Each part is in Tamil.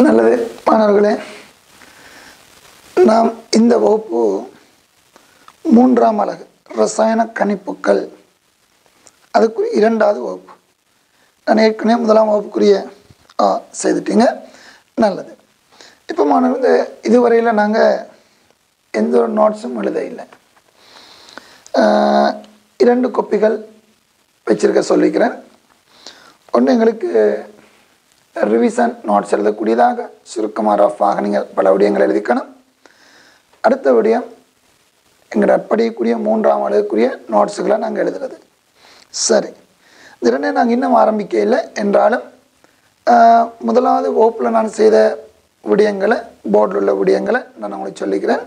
நல்லது. மாணவர்களே நாம் இந்த வகுப்பு மூன்றாம் அழகு ரசாயன கணிப்புகள். அதுக்கு இரண்டாவது வகுப்பு. நான் ஏற்கனவே முதலாம் வகுப்புக்குரிய ஆ, செய்துட்டீங்க. நல்லது. இப்போ மாணவர்கள் இதுவரையில் நாங்கள் எந்த ஒரு நோட்ஸும் எழுத இல்லை. இரண்டு கொப்பிகள் வச்சிருக்க சொல்லிக்கிறேன். ஒன்று எங்களுக்கு ரிவிஷன் நோட்ஸ் எழுதக்கூடியதாக சுருக்கமாக ரஃபாக நீங்கள் பல விடயங்கள் எழுதிக்கணும். அடுத்த விடயம் எங்களோட படிக்கக்கூடிய மூன்றாம் எழுதக்கூடிய நோட்ஸுகளை நாங்கள் எழுதுறது. சரி. இந்த ரெண்டே நாங்கள் இன்னும் ஆரம்பிக்க இல்லை என்றாலும் முதலாவது வகுப்பில் நான் செய்த விடயங்களை போர்டில் உள்ள விடயங்களை நான் உங்களுக்கு சொல்லிக்கிறேன்.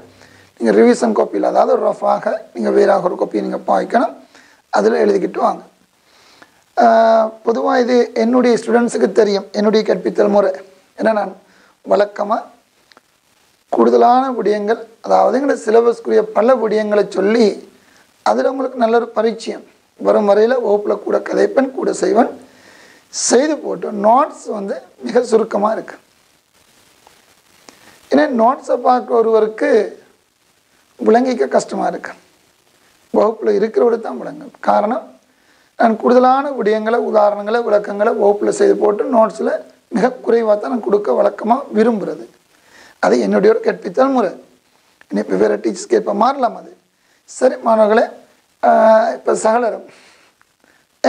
நீங்கள் ரிவிஷன் காப்பியில் அதாவது ரஃபாக நீங்கள் வேறாக ஒரு காப்பியை நீங்கள் பாய்க்கணும். அதில் எழுதிக்கிட்டு வாங்க. பொதுவாக இது என்னுடைய ஸ்டூடெண்ட்ஸுக்கு தெரியும். என்னுடைய கற்பித்தல் முறை. ஏன்னா நான் வழக்கமாக கூடுதலான விடயங்கள் அதாவது எங்களோட சிலபஸ்க்குரிய பல விடயங்களை சொல்லி அதில் உங்களுக்கு நல்ல ஒரு பரிச்சயம். வரும் வரையில் வகுப்பில் கூட கதைப்பன் கூட செய்வன். செய்து போட்டு நோட்ஸ் வந்து மிக சுருக்கமாக இருக்கு. ஏன்னா நோட்ஸை பார்க்க ஒருவருக்கு விளங்கிக்க கஷ்டமாக இருக்கு. வகுப்பில் இருக்கிறவரு தான் விளங்கும். காரணம் நான் கூடுதலான விடயங்களை உதாரணங்களை விளக்கங்களை வகுப்பில் செய்து போட்டு நோட்ஸில் மிக குறைவாக தான் நான் கொடுக்க வழக்கமாக விரும்புகிறது அது என்னுடைய ஒரு கற்பித்தல் முறை. இனி இப்போ வேறு டீச்சர்ஸ் இப்போ மாறலாம் அது. சரி மாணவர்களே இப்போ சகலரும்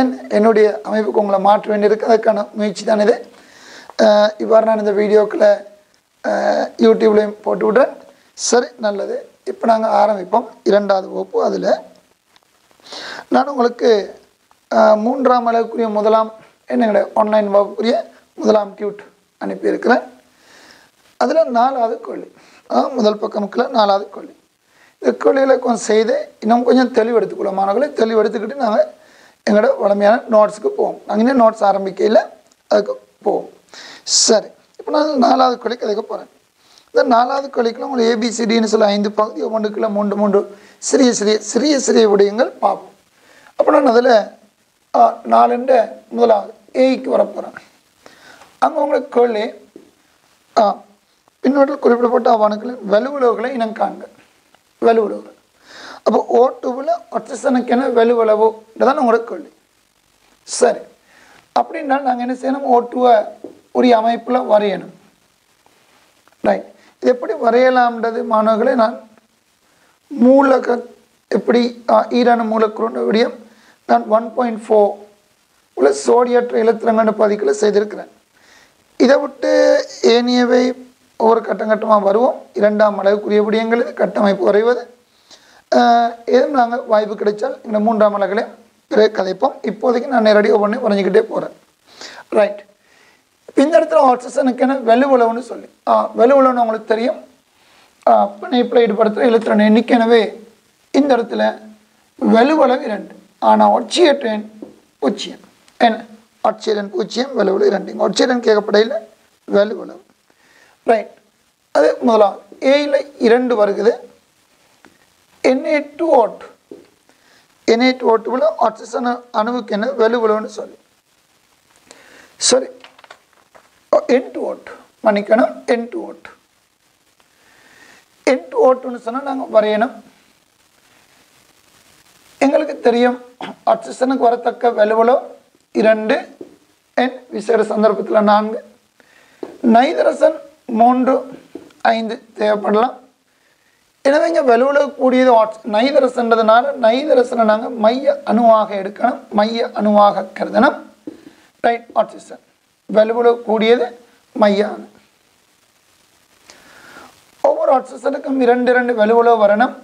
என் என்னுடைய அமைப்புக்கு உங்களை மாற்ற வேண்டியிருக்கு. அதுக்கான முயற்சி தான் இது. இவ்வாறு நான் இந்த வீடியோக்களை யூடியூப்லேயும் போட்டு விடுறேன். சரி நல்லது. இப்போ நாங்கள் ஆரம்பிப்போம். இரண்டாவது வகுப்பு அதில். நான் உங்களுக்கு மூன்றாம் அளவுக்குரிய முதலாம் என்னங்கட ஆன்லைன் வகுப்புரிய முதலாம் டியூட் அனுப்பியிருக்கிறேன். அதில் நாலாவது கொள்ளி முதல் பக்கமுக்கில் நாலாவது கொள்ளி இந்த கொள்ளியில் கொஞ்சம் செய்து இன்னும் கொஞ்சம் தெளிவெடுத்துக்கொள்ள மாணவர்களை. தெளிவெடுத்துக்கிட்டு நாங்கள் எங்களோட வளமையான நோட்ஸுக்கு போவோம். நாங்கள் இன்னும் நோட்ஸ் ஆரம்பிக்கையில் அதுக்கு போவோம். சரி இப்போ நான் நாலாவது கொள்ளைக்கு அதுக்கு போகிறேன் இந்த நாலாவது கொள்ளைக்குள்ள உங்களுக்கு ஏபிசிடின்னு சொல்ல ஐந்து பகுதி ஒவ்வொன்றுக்குள்ள மூன்று மூன்று சிறிய சிறிய சிறிய சிறிய விடயங்கள் பார்ப்போம். அப்போ நான் அதில் நாலுண்ட முதலாவது ஏய்க்கு வர அங்கே உங்களுக்கு கேள்வி ஆ பின்னோட்டில் குறிப்பிடப்பட்ட அவனுக்களின் வலுவுளவுகளை இனம் காண்க. வலுவுளவுகள். அப்போ ஓட்டுவில் ஒற்றசனுக்கென வலுவளவு. தான் உங்களோட கேள்வி சரி. அப்படின்னா நாங்கள் என்ன செய்யணும்? ஓட்டுவை உரிய அமைப்பில் வரையணும். ரைட் இது எப்படி வரையலாம்ன்றது மாணவர்களை நான் மூலக எப்படி ஆ, ஈரான மூலக்குறோன்ற விடியம் நான் ஒன் பாயிண்ட் ஃபோர் உள்ள சோடியற்ற இலத்திரங்கண்டு பதிக்கில் செய்திருக்கிறேன். இதை விட்டு ஏனியவை ஒவ்வொரு கட்டம் கட்டமாக வருவோம். இரண்டாம் அளவுக்குரிய விடயங்கள் கட்டமைப்பு வரைவது ஏதும் நாங்கள் வாய்ப்பு கிடைச்சால் இந்த மூன்றாம் அழகளை பிறகு கதைப்போம். இப்போதைக்கு நான் நேரடியாக ஒன்று வரைஞ்சிக்கிட்டே போகிறேன் ரைட் இந்த இடத்துல ஆக்சிஜனுக்கான வெளுவுளவுன்னு சொல்லி. ஆ வெளுவுளவுன்னு உங்களுக்கு தெரியும். பிணைப்பில் ஈடுபடுத்துகிற எழுத்துறன எண்ணிக்கை. எனவே இந்த இடத்துல வெளுவளவு இரண்டு. ஆனால் ஒட்சியற்றேன் பூச்சியம் என்ன ஒட்சியரன் பூச்சியம் வலுவலு இரண்டு ஒட்சியரன் கேட்கப்படையில் வலுவலு ரைட் அது முதலாவது. ஏயில் இரண்டு வருகுது. NA two O NA two ஓட்டுக்குள்ள oxygen அணுவுக்கு என்ன? வலுவலுன்னு சொல்லி. சரி என் oh, டூ ஓட் மன்னிக்கணும். N two vote N two ஓட்டுன்னு சொன்னால் நாங்கள் வரையணும். எங்களுக்கு தெரியும். ஆக்சிஜனுக்கு வரத்தக்க வலுவலோ இரண்டு என் விசேட சந்தர்ப்பத்தில் நான்கு. நைதரசன் மூன்று ஐந்து தேவைப்படலாம். எனவே இங்கே வலுவலவு கூடியது நைதரசன்றதுனால நைதரசனை நாங்கள் மைய அணுவாக எடுக்கணும். மைய அணுவாக கருதணும். ரைட் ஆக்சிஜன் வலுவலவு கூடியது மைய அணு. ஒவ்வொரு ஆக்சிஜனுக்கும் இரண்டு இரண்டு வலுவலோ வரணும்.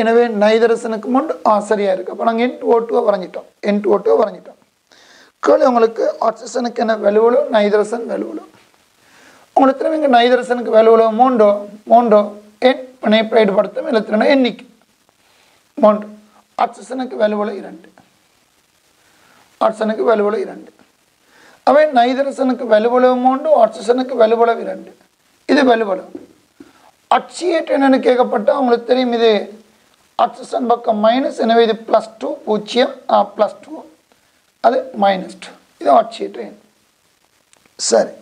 எனவே நைதரசனுக்கு முன் ஆ சரியாக இருக்குது அப்போ நாங்கள் என் ஓட்டுவை வரைஞ்சிட்டோம். என் ஓட்டுவை வரைஞ்சிட்டோம். கேள்வி உங்களுக்கு ஆக்சிஜனுக்கு என்ன வலுவலோ நைதரசன் வலுவலும் உங்களுக்கு திரும்ப இங்கே நைதரசனுக்கு வலுவலோ மூண்டோ? மூண்டோ. என் பிணைப்பை ஈடுபடுத்தும் இலத்திரன எண்ணிக்கை மூன்று ஆக்சிஜனுக்கு வலுவலோ இரண்டு. ஆக்சிஜனுக்கு வலுவலோ இரண்டு. அவை நைதரசனுக்கு வலுவலவு மூன்று ஆக்சிஜனுக்கு வலுவலவு இரண்டு. இது வலுவலவு அச்சியேட் என்னன்னு கேட்கப்பட்டால் அவங்களுக்கு தெரியும் இது ஆக்சிஜன் பக்கம் மைனஸ் எனவே இது ப்ளஸ் டூ பூஜ்ஜியம் ப்ளஸ் டூ அது மைனஸ் டூ இது அச்சியேட் ட்ரெயின் சரி.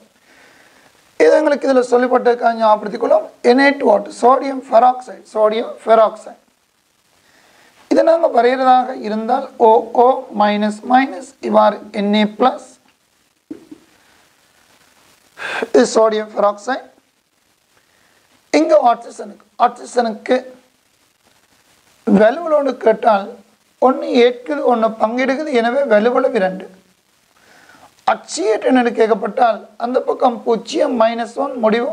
இது எங்களுக்கு இதில் சொல்லப்பட்டிருக்காங்க ஞாபகப்படுத்திக்கொள்ளும் எனேட் water sodium peroxide sodium peroxide இதை நாங்கள் வரைகிறதாக இருந்தால் ஓ ஓ மைனஸ் மைனஸ் இவ்வாறு என்ஏ ப்ளஸ் இது சோடியம் ஃபெராக்சைடு இங்கே ஆக்சிசனுக்கு ஆக்சிசனுக்கு வலுவலோடு கேட்டால் ஒன்று ஏற்குது ஒன்று பங்கெடுக்குது எனவே வலுவளவு இரண்டு. அச்சியேட் என்று கேட்கப்பட்டால் அந்த பக்கம் பூஜ்ஜியம் மைனஸ் ஒன் முடிவு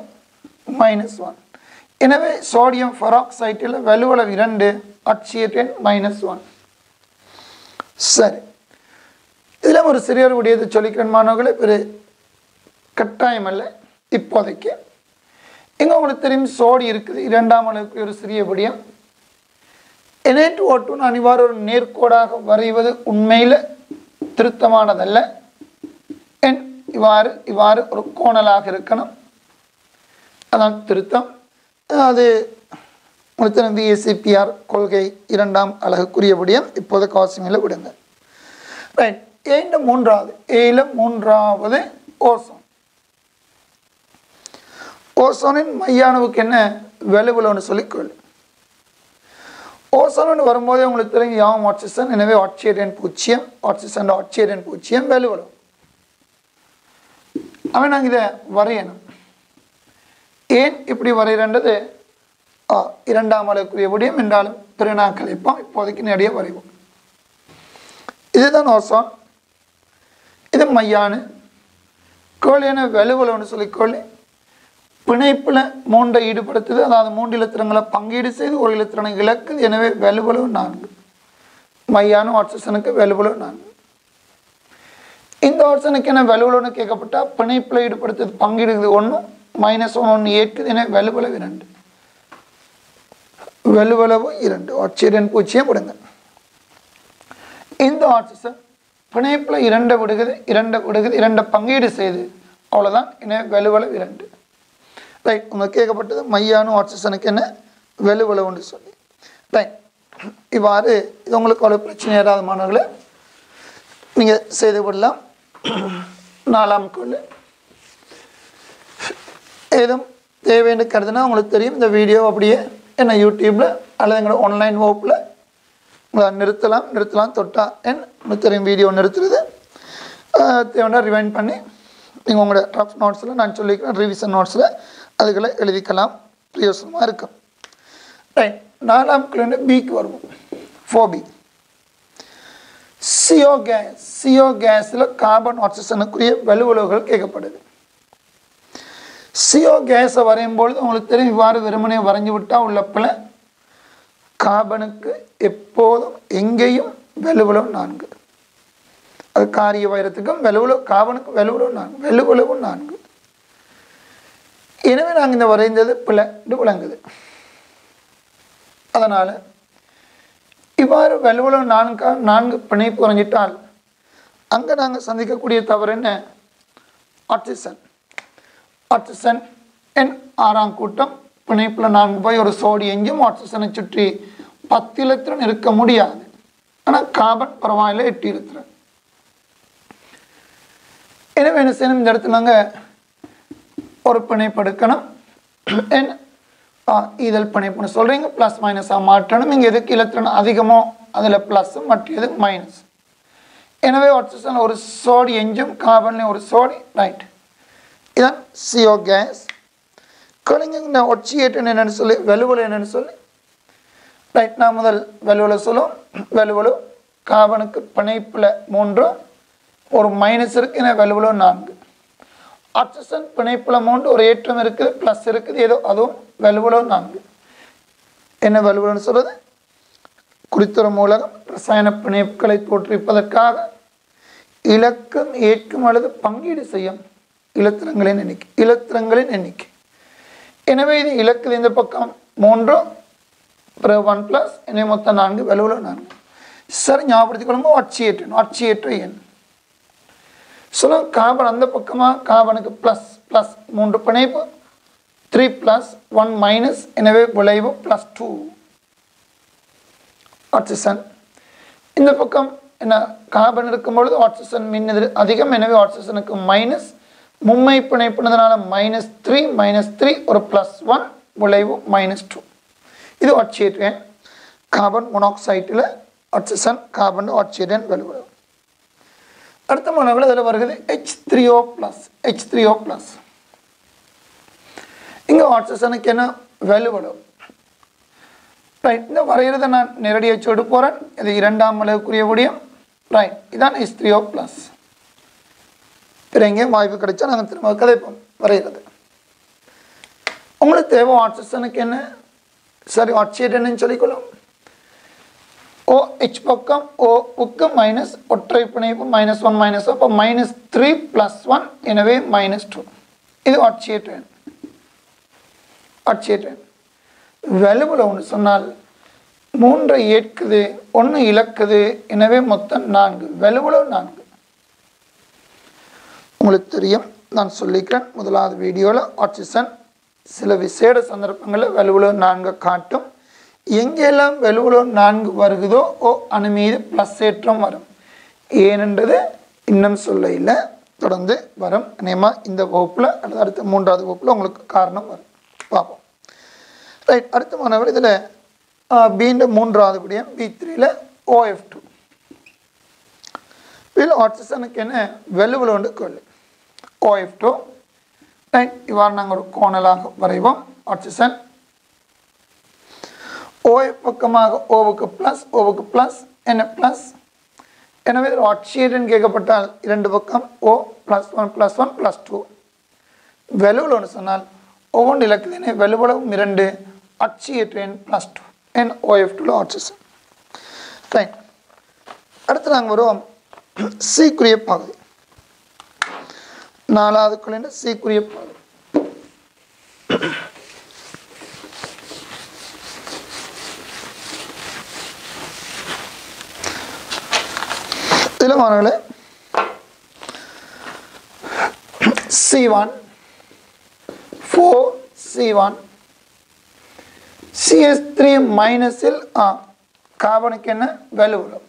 மைனஸ் ஒன் எனவே சோடியம் ஃபெராக்சைட்டில் வலுவளவு இரண்டு அச்சியேட் எண் மைனஸ் ஒன் சரி. இதில் ஒரு சிறியர் உடையது சொல்லிக்கிறேன் மாணவர்களே பெரு கட்டாயம் அல்ல இப்போதைக்கு. இங்கே உங்களுக்கு தெரியும் சோடி இருக்குது இரண்டாம் அளவுக்கு ஒரு சிறிய விடியம். எனேட் ஓட்டுன்னு அனிவார ஒரு நேர்கோடாக வரைவது உண்மையில் திருத்தமானதல்ல. என் இவ்வாறு இவ்வாறு ஒரு கோணலாக இருக்கணும். அதான் திருத்தம். அது உங்களுக்கு விஎஸ்சிபிஆர் கொள்கை இரண்டாம் அழகுக்குரிய இப்போது இப்போதைக்கு விடுங்க. ரைட் ஏண்ட மூன்றாவது ஏல மூன்றாவது ஓசோன். ஓசோனின் மையானவுக்கு என்ன வலுவலன்னு சொல்லி கொள்ளு ஓசோன் வரும்போதே உங்களுக்கு தெரியும் யாம் ஆட்சிசன் எனவே ஆட்சியரியன் பூச்சியம் ஆக்சிஜன் ஆட்சியரியன் பூச்சியம் வெலுவலும் அவன் நாங்கள் இதை வரையணும். ஏன் இப்படி வரைகிறன்றது இரண்டாம் அளவுக்குரிய விடியம் என்றாலும் பிறனா கலைப்போம் இப்போதைக்கு நிறைய வரைவோம். இதுதான் ஓசோன் இது மையானு. கோழியான வெலுவலம்னு சொல்லி கோழி பிணைப்பில் மூன்றை ஈடுபடுத்துது. அதாவது மூன்று இலத்திரங்களை பங்கீடு செய்து ஒரு இலத்திரனை இழக்குது. எனவே வெலுவலவு நான்கு. மையான ஆக்சிஜனுக்கு வெலுவலவு நான்கு. இந்த ஆப்ஷனுக்கு என்ன வெலுவலுன்னு கேட்கப்பட்டால் பிணைப்பில் ஈடுபடுத்துது பங்கீடுது ஒன்று மைனஸ் ஒன் ஒன்று ஏற்குது. என வெலுவலவு இரண்டு. வெலுவலவு இரண்டு. ஆட்சியரன் பூச்சியை விடுங்க. இந்த ஆட்சிசன் பிணைப்பில் இரண்டை விடுகுது இரண்டை விடுகுது இரண்டை பங்கீடு செய்து. அவ்வளோதான் என வெலுவலவு இரண்டு. ரைட் உங்களுக்கு கேட்கப்பட்டது மையானும் ஆக்சிஜனுக்கு என்ன? வெலுவலவுன்னு சொல்லி. ரைட் இவ்வாறு இது உங்களுக்கு அவ்வளோ பிரச்சனை ஏறாத மாணவர்களை. நீங்கள் செய்து விடலாம் நாலாம் கொள்ளு. ஏதும் தேவைன்னு கருதுனா உங்களுக்கு தெரியும். இந்த வீடியோ அப்படியே என்ன யூடியூப்பில் அல்லது எங்களோட ஆன்லைன் வகுப்பில் உங்களை நிறுத்தலாம். நிறுத்தலாம் தொட்டா என் தெரியும் வீடியோ நிறுத்துறது. தேவைன்னா ரிவைண்ட் பண்ணி நீங்கள் உங்களோட ரஃப் நோட்ஸில் நான் சொல்லிக்கிறேன் ரிவிஷன் நோட்ஸில் அதுகளை எழுதிக்கலாம். பிரயோசனமாக இருக்கும். ரைட் நாலாம் கிலோ பிக்கு வருவோம். Four B CO gas CO கேஸில் கார்பன் ஆக்சிஜனுக்குரிய வலுவலுகள் கேட்கப்படுது. சியோ கேஸை வரையும் பொழுது உங்களுக்கு தெரியும் இவ்வாறு வெறுமனே வரைஞ்சு விட்டால் உள்ள பிள்ளை கார்பனுக்கு எப்போதும் எங்கேயும் வெலுவலவு நான்கு. அது காரிய வைரத்துக்கும் வெலுவலவு கார்பனுக்கு வெலுவலவு நான்கு. வெலுவலவு நான்கு. எனவே நாங்கள் இந்த வரைந்தது பிள்ளை விளங்குது. அதனால் இவ்வாறு வலுவலம் நான்கு நான்கு பிணைப்பு குறைஞ்சிட்டால் அங்கே நாங்கள் சந்திக்கக்கூடிய தவறு என்ன? ஆக்சிஜன் ஆக்சிஜன் என் ஆறாம் கூட்டம் பிணைப்பில் நான்கு போய் ஒரு சோடி எங்கேயும் ஆக்சிஜனை சுற்றி பத்து இலத்திரன் இருக்க முடியாது. ஆனால் கார்பன் பரவாயில்ல எட்டு இலத்திரன் எனவே என்ன செய்யணும்? இந்த இடத்துல நாங்கள் ஒரு பிணைப்படுக்கணும் என் ஆ, இதழ் பிணைப்புன்னு சொல்கிறீங்க ப்ளஸ் மைனஸாக மாற்றணும். இங்கே எதுக்கு இலத்திரன் அதிகமோ அதில் ப்ளஸ் மற்றது மைனஸ் எனவே ஆக்சிஜன் ஒரு சோடி எஞ்சும் கார்பன்லேயும் ஒரு சோடி ரைட் இதான் சிஓ கேஸ் கலிங்க ஒட்சியேட்டன் என்னென்னு சொல்லி வெலுவல் என்னென்னு சொல்லி. ரைட் நான் முதல் வலுவலை சொல்லுவோம் வலுவலு கார்பனுக்கு பிணைப்பில் மூன்றும் ஒரு மைனஸ் இருக்குது என வலுவலும் நான்கு. ஆக்சிஜன் பிணைப்புல அமௌண்ட் ஒரு ஏற்றம் இருக்குது ப்ளஸ் இருக்குது ஏதோ அதுவும் வலுவலோ நான்கு. என்ன வலுவலன்னு சொல்வது குறித்துற மூலகம் ரசாயன பிணைப்புகளை தோற்றுவிப்பதற்காக இலக்கம் ஏற்கும் அல்லது பங்கீடு செய்யும் இலத்திரங்களின் எண்ணிக்கை இலத்திரங்களின் எண்ணிக்கை. எனவே இது இலக்கு இந்த பக்கம் மூன்று பிறகு ஒன் ப்ளஸ் எனவே மொத்தம் நான்கு வலுவலோ நான்கு. சரி ஞாபகப்படுத்திக் கொள்ளுங்க ஒட்சியேற்று ஒட்சியேற்ற எண். சொல்லுங்க கார்பன் அந்த பக்கமாக கார்பனுக்கு ப்ளஸ் ப்ளஸ் மூன்று பிணைப்பு. த்ரீ ப்ளஸ் ஒன் மைனஸ் எனவே விளைவு ப்ளஸ் டூ ஆக்சிஜன் இந்த பக்கம் என்ன கார்பன் இருக்கும் பொழுது ஆக்சிஜன் மின் எதிர் அதிகம் எனவே ஆக்சிஜனுக்கு மைனஸ் மும்மை பிணைப்புனதுனால மைனஸ் த்ரீ மைனஸ் த்ரீ ஒரு ப்ளஸ் ஒன் விளைவு மைனஸ் டூ இது ஆட்சியேற்றேன் கார்பன் மொனாக்சைட்டில் ஆக்சிஜன் கார்பன் ஆட்சியேற்றேன் வெளிவிடும் அடுத்த மாணவர்கள் அதில் வருகிறது H three O plus H three O plus இங்கே ஆக்சிஜனுக்கு என்ன வெளிவிடும் ரைட் இந்த வரைகிறத நான் நேரடியாக சொல்லிட்டு போகிறேன் இது இரண்டாம் அளவுக்குரிய விடியம். ரைட் இதான் ஹெச் த்ரீ ஓ ப்ளஸ் பிற எங்கேயும் வாய்ப்பு கிடைச்சா நாங்கள் திரும்ப கதைப்போம் வரைகிறது உங்களுக்கு தேவை ஆக்சிஜனுக்கு என்ன? சரி என்னன்னு சொல்லிக்கொள்ளும். ஓ ஹெச் பக்கம் ஓ உக்கு மைனஸ் ஒற்றை பிணைப்பு மைனஸ் ஒன் மைனஸ் அப்போ மைனஸ் த்ரீ ப்ளஸ் ஒன் எனவே மைனஸ் டூ இது ஆட்சியேற்றேன் ஆட்சியேற்றேன் வலுவில் ஒன்று சொன்னால் மூன்றை ஏற்குது ஒன்று இழக்குது எனவே மொத்தம் நான்கு. வலுவில் நான்கு. உங்களுக்கு தெரியும் நான் சொல்லிக்கிறேன் முதலாவது வீடியோவில் ஆக்சிஜன் சில விசேட சந்தர்ப்பங்களில் வலுவில் நான்கு காட்டும். எங்கெல்லாம் வலுவில் நான்கு வருகுதோ ஓ அணு மீது ப்ளஸ் ஏற்றம் வரும். ஏனென்றது இன்னும் சொல்ல இல்லை. தொடர்ந்து வரும். நியமாக இந்த வகுப்பில் அல்லது அடுத்த மூன்றாவது வகுப்பில் உங்களுக்கு காரணம் வரும். பார்ப்போம். ரைட் அடுத்த மாணவர் இதில் பீண்ட மூன்றாவது விடயம் பி த்ரீல ஓஎஃப் டூ வீல் ஆக்சிஜனுக்கு என்ன? வெலுவில் கொள்ளு. ஓஎஃப் டூ ரைட் இவ்வாறு நாங்கள் ஒரு கோணலாக வரைவோம். ஆக்சிஜன் ஓஎஃப் பக்கமாக ஓவுக்கு ப்ளஸ் ஓவுக்கு ப்ளஸ் என்ன ப்ளஸ் எனவே ஆட்சியேட்டன் கேட்கப்பட்டால் இரண்டு பக்கம் O plus one plus one plus two வெலுவில் ஒன்று சொன்னால் ஒவ்வொன்று இலக்குதினை வெலுவளவும் இரண்டு அச்சியேற்றேன் ப்ளஸ் டூ என் ஓஎஃப் டூவில் ஆக்சிஜன் ரைட் அடுத்து நாங்கள் வருவோம். சீக்குரிய பகுதி நாலாவது குளிர் சீக்குரிய பகுதி இதில் மாணவர்களே C one four C one CS three மைனஸில் ஆ கார்பனுக்கு என்ன வேல்யூ வரும்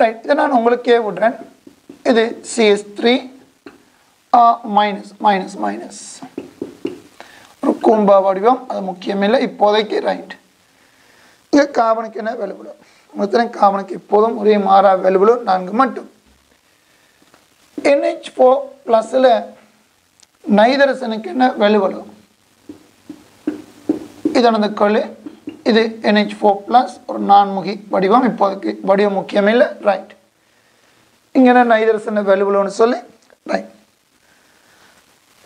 ரைட் இதை நான் உங்களுக்கே விடுறேன். இது CS three minus minus minus ஒரு கூம்பா வடிவம் அது முக்கியமில்லை. இப்போதைக்கு ரைட் இங்கே கார்பனுக்கு என்ன வேல்யூ வரும் மொத்தம் கார்பனுக்கு எப்போதும் ஒரே மாறா வேல்யூ நான்கு மட்டும். என்ஹெச் ஃபோர் ப்ளஸில் நைதரசனுக்கு என்ன வேல்யூ இதனது இதானது இது என்ஹெச் ஃபோர் ப்ளஸ் ஒரு நான்முகி வடிவம். இப்போதைக்கு வடிவம் முக்கியமில்லை ரைட் இங்கே என்ன நைதரசன வேல்யூபிள்னு சொல்லி. ரைட்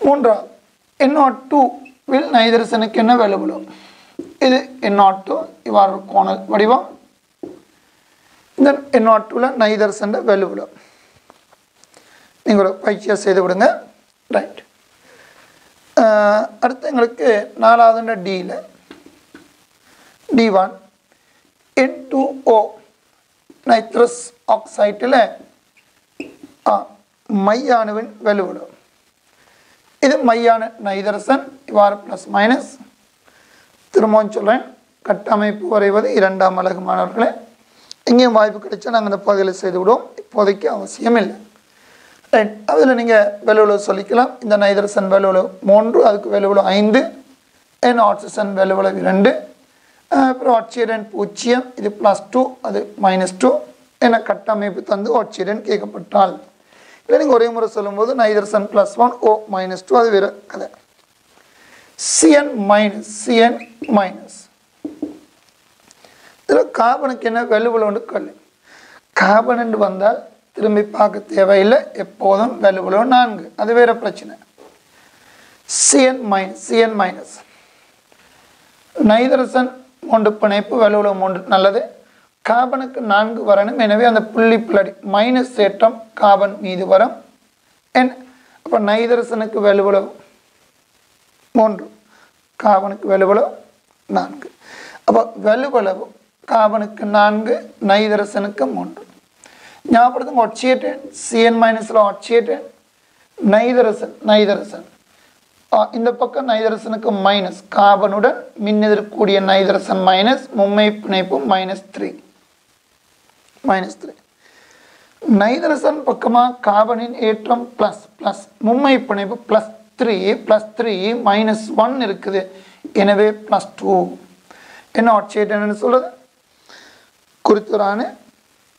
மூன்றாவது என்ஆட் டூ வில் நைதரசனுக்கு என்ன வேல்யூபிளோ இது என்ஆட் டூ இவ்வாறு கோணல் வடிவம். இந்த என்ஆட் நைதர் நைதரசன் வேல்யூபிளோ நீங்கள் பயிற்சியாக செய்து விடுங்க. ரைட் அடுத்து எங்களுக்கு நாலாவது டியில் D one N two O nitrous ஆக்சைட்டில் மையானுவின் வெளிவிடும் இது மையான நைதரசன். இவ்வாறு ப்ளஸ் மைனஸ் திரும்பவும் சொல்கிறேன் கட்டமைப்பு வரைவது இரண்டாம் அழகு மாணவர்களே. எங்கேயும் வாய்ப்பு கிடைச்சா நாங்கள் அந்த பகுதியில் செய்து விடுவோம். இப்போதைக்கு அவசியம் இல்லை ரைட் அதில் நீங்கள் வெலுவில் சொல்லிக்கலாம். இந்த நைதரசன் வெலுவில் மூன்று அதுக்கு வெலுவில் ஐந்து என் ஆக்சிஜன் வெலுவில் இரண்டு அப்புறம் ஆட்சியரன் பூஜ்ஜியம் இது ப்ளஸ் டூ அது மைனஸ் டூ என கட்டமைப்பு தந்து ஆட்சியரன் கேட்கப்பட்டால். இல்லை நீங்கள் ஒரே முறை சொல்லும்போது நைதரசன் plus one O minus two அது வேறு கதை. சிஎன் மைனஸ் சிஎன் மைனஸ் இதில் கார்பனுக்கு என்ன வெலுவில் ஒன்று கல் கார்பன் என்று வந்தால் திரும்பி பார்க்க தேவையில்லை எப்போதும் வெலுவிலோ நான்கு அது வேற பிரச்சனை. C N minus C N minus நைதரசன் மூன்று பிணைப்பு வெலுவிலோ மூன்று நல்லது. கார்பனுக்கு நான்கு வரணும் எனவே அந்த புள்ளி பிள்ளடி மைனஸ் ஏற்றம் கார்பன் மீது வரும். என் அப்போ நைதரசனுக்கு வெலுவிலோ மூன்று கார்பனுக்கு வெலுவிலோ நான்கு. அப்போ வெலுவளவு கார்பனுக்கு நான்கு நைதரசனுக்கு மூன்று ஞாபகப்படுத்துங்க ஒட்சியேட்டன் சிஎன் மைனஸில் ஒட்சியேட்டன் நைதரசன் நைதரசன். இந்த பக்கம் நைதரசனுக்கு மைனஸ் கார்பனுடன் மின்னெதிர்க்கூடிய நைதரசன் மைனஸ் மும்மை பிணைப்பு மைனஸ் த்ரீ மைனஸ் த்ரீ நைதரசன் பக்கமாக கார்பனின் ஏற்றம் ப்ளஸ் ப்ளஸ் மும்மை பிணைப்பு plus three plus three minus one இருக்குது. எனவே ப்ளஸ் டூ என்ன ஆட்சியேட் சொல்கிறது குறித்தரான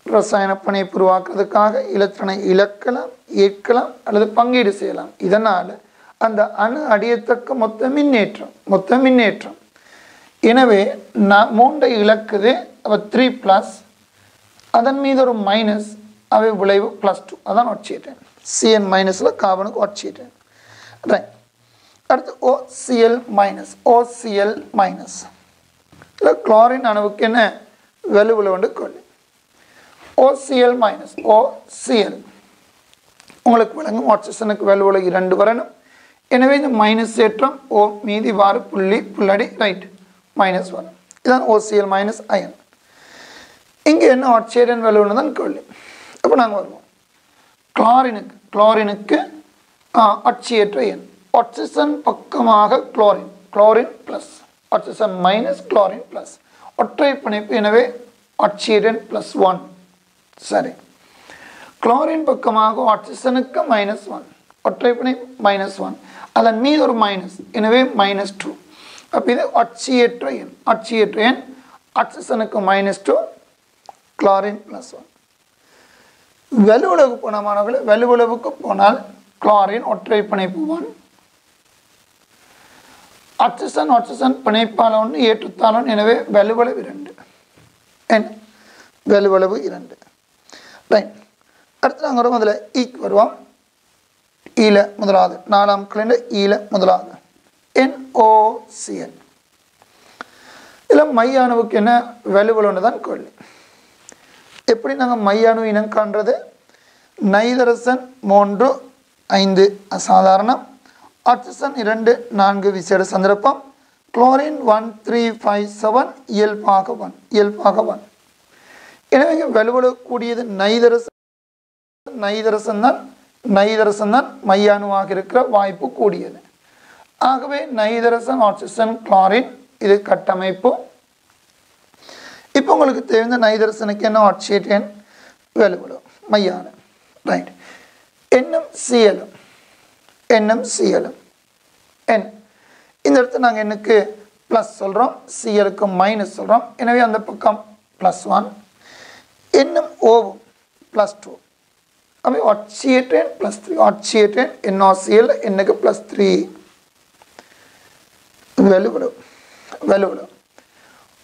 ரசாயன பணியை உருவாக்குறதுக்காக இலத்திரனை இழக்கலாம் ஏற்கலாம் அல்லது பங்கீடு செய்யலாம். இதனால் அந்த அணு அடியத்தக்க மொத்த மின்னேற்றம் மொத்த மின்னேற்றம். எனவே நான் மூண்டை இழக்குது அப்போ த்ரீ ப்ளஸ் அதன் மீது ஒரு மைனஸ் அவை விளைவு ப்ளஸ் டூ அதான் ஒட்சிட்டேன் சிஎன் மைனஸில் கார்பனுக்கு ஒட்சிட்டேன் ரைட் அடுத்து O C L minus O C L minus இல்லை குளோரின் அணுவுக்கு என்ன? வெலுவில் வந்து கொள்ளு. ஓசிஎல் மைனஸ் ஓசிஎல் உங்களுக்கு விளங்கும் ஆக்சிஜனுக்கு வெலுவில் இரண்டு வரணும். எனவே இந்த மைனஸ் ஏற்றம் ஓ மீதி வாறு புள்ளி புள்ளடி ரைட் மைனஸ் வரும் இதுதான் ஓசிஎல் மைனஸ் அயன் இங்கே என்ன ஆட்சியரன் வெலுன்னு தான் கேள்வி அப்போ நாங்கள் வருவோம். குளாரினுக்கு குளோரினுக்கு அச்சியற்ற எண். ஆக்சிஜன் பக்கமாக chlorine chlorine plus oxygen minus chlorine plus ஒற்றை பிணைப்பு எனவே ஆக்சிஜன் ப்ளஸ் ஒன் சரி. குளோரின் பக்கமாக ஆக்சிஜனுக்கு மைனஸ் ஒன் ஒற்றை பிணைப்பு மைனஸ் ஒன் அதன் மீது ஒரு மைனஸ் எனவே மைனஸ் டூ அப்போ இது அச்சியற்ற எண் அச்சியற்ற எண் ஆக்சிஜனுக்கு minus two chlorine plus one வெலுவுலகு போன மாணவர்கள் வெலுவுலகுக்கு போனால் குளோரின் ஒற்றை பிணைப்பு ஒன் ஆக்சிஜன் ஆக்சிஜன் பிணைப்பால் ஒன்று ஏற்றுத்தாளன் எனவே வலுவளவு இரண்டு. என் வலுவளவு இரண்டு. ரைட் அடுத்து நாங்கள் வரும் முதல்ல ஈக்கு e வருவோம். E ஈல முதலாவது. நாலாம் கிளைண்ட ஈல e முதலாவது. என்ஓசிஎல் இதில் மையானுவுக்கு என்ன? வெலுவலுன்னு தான் கேள்வி. எப்படி நாங்கள் மையானு இனம் காண்றது? நைதரசன் மூன்று ஐந்து அசாதாரணம். ஆக்சிசன் இரண்டு நான்கு விசேட சந்தர்ப்பம். Chlorine one three five seven இயல்பாக ஒன் இயல்பாக ஒன். எனவே இங்கே வலுவலக்கூடியது நைதரசன் நைதரசன் தான் நைதரசன் தான் மையானுவாக இருக்கிற வாய்ப்பு கூடியது. ஆகவே நைதரசன் ஆக்சிசன் குளோரின் இது கட்டமைப்பு. இப்போ உங்களுக்கு தெரிந்த நைதரசனுக்கு என்ன ஆட்சியேட்டேன் வெலுவலும் மையான. ரைட் என்னும் சியலும். என்னும் சியலும். என் இந்த இடத்துல நாங்கள் என்னுக்கு ப்ளஸ் சொல்கிறோம் சிஎலுக்கு மைனஸ் சொல்கிறோம் எனவே அந்த பக்கம் ப்ளஸ் ஒன் என்னும் ஓவும் ப்ளஸ் டூ அப்போ ஆட்சியேட்டேன் ப்ளஸ் த்ரீ ஆட்சியேட்டேன் என்ஆர்சிஎல் என்னுக்கு ப்ளஸ் த்ரீ வெலுவலும் வெலுவலும்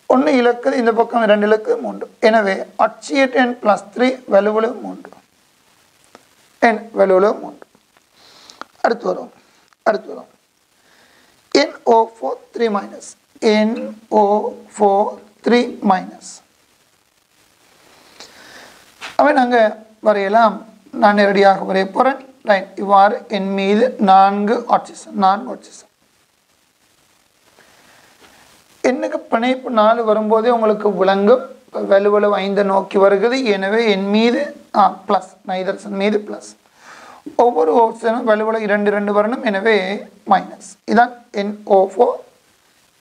ஒன்று இலக்கு இந்த பக்கம் இரண்டு இலக்கு மூன்று. எனவே அச்சியட் ப்ளஸ் த்ரீ வலுவலு மூன்று. என் வலுவலு மூன்று. அடுத்து வரும் அடுத்து வரும். N O four three minus N O four three minus அவை நாங்கள் வரையலாம். நான் நேரடியாக வரைய போகிறேன் ரைட் இவ்வாறு என் மீது நான்கு ஆட்சிசன் நான்கு ஆட்சிசன் என்னுக்கு பிணைப்பு நாலு வரும்போதே உங்களுக்கு விளங்கும். வலுவலு ஐந்து நோக்கி வருகிறது. எனவே என் மீது ஆ ப்ளஸ் நைதர்சன் மீது ப்ளஸ் ஒவ்வொரு ஆப்ஷனும் வலுவில் இரண்டு இரண்டு வரணும். எனவே மைனஸ் இதான் N O four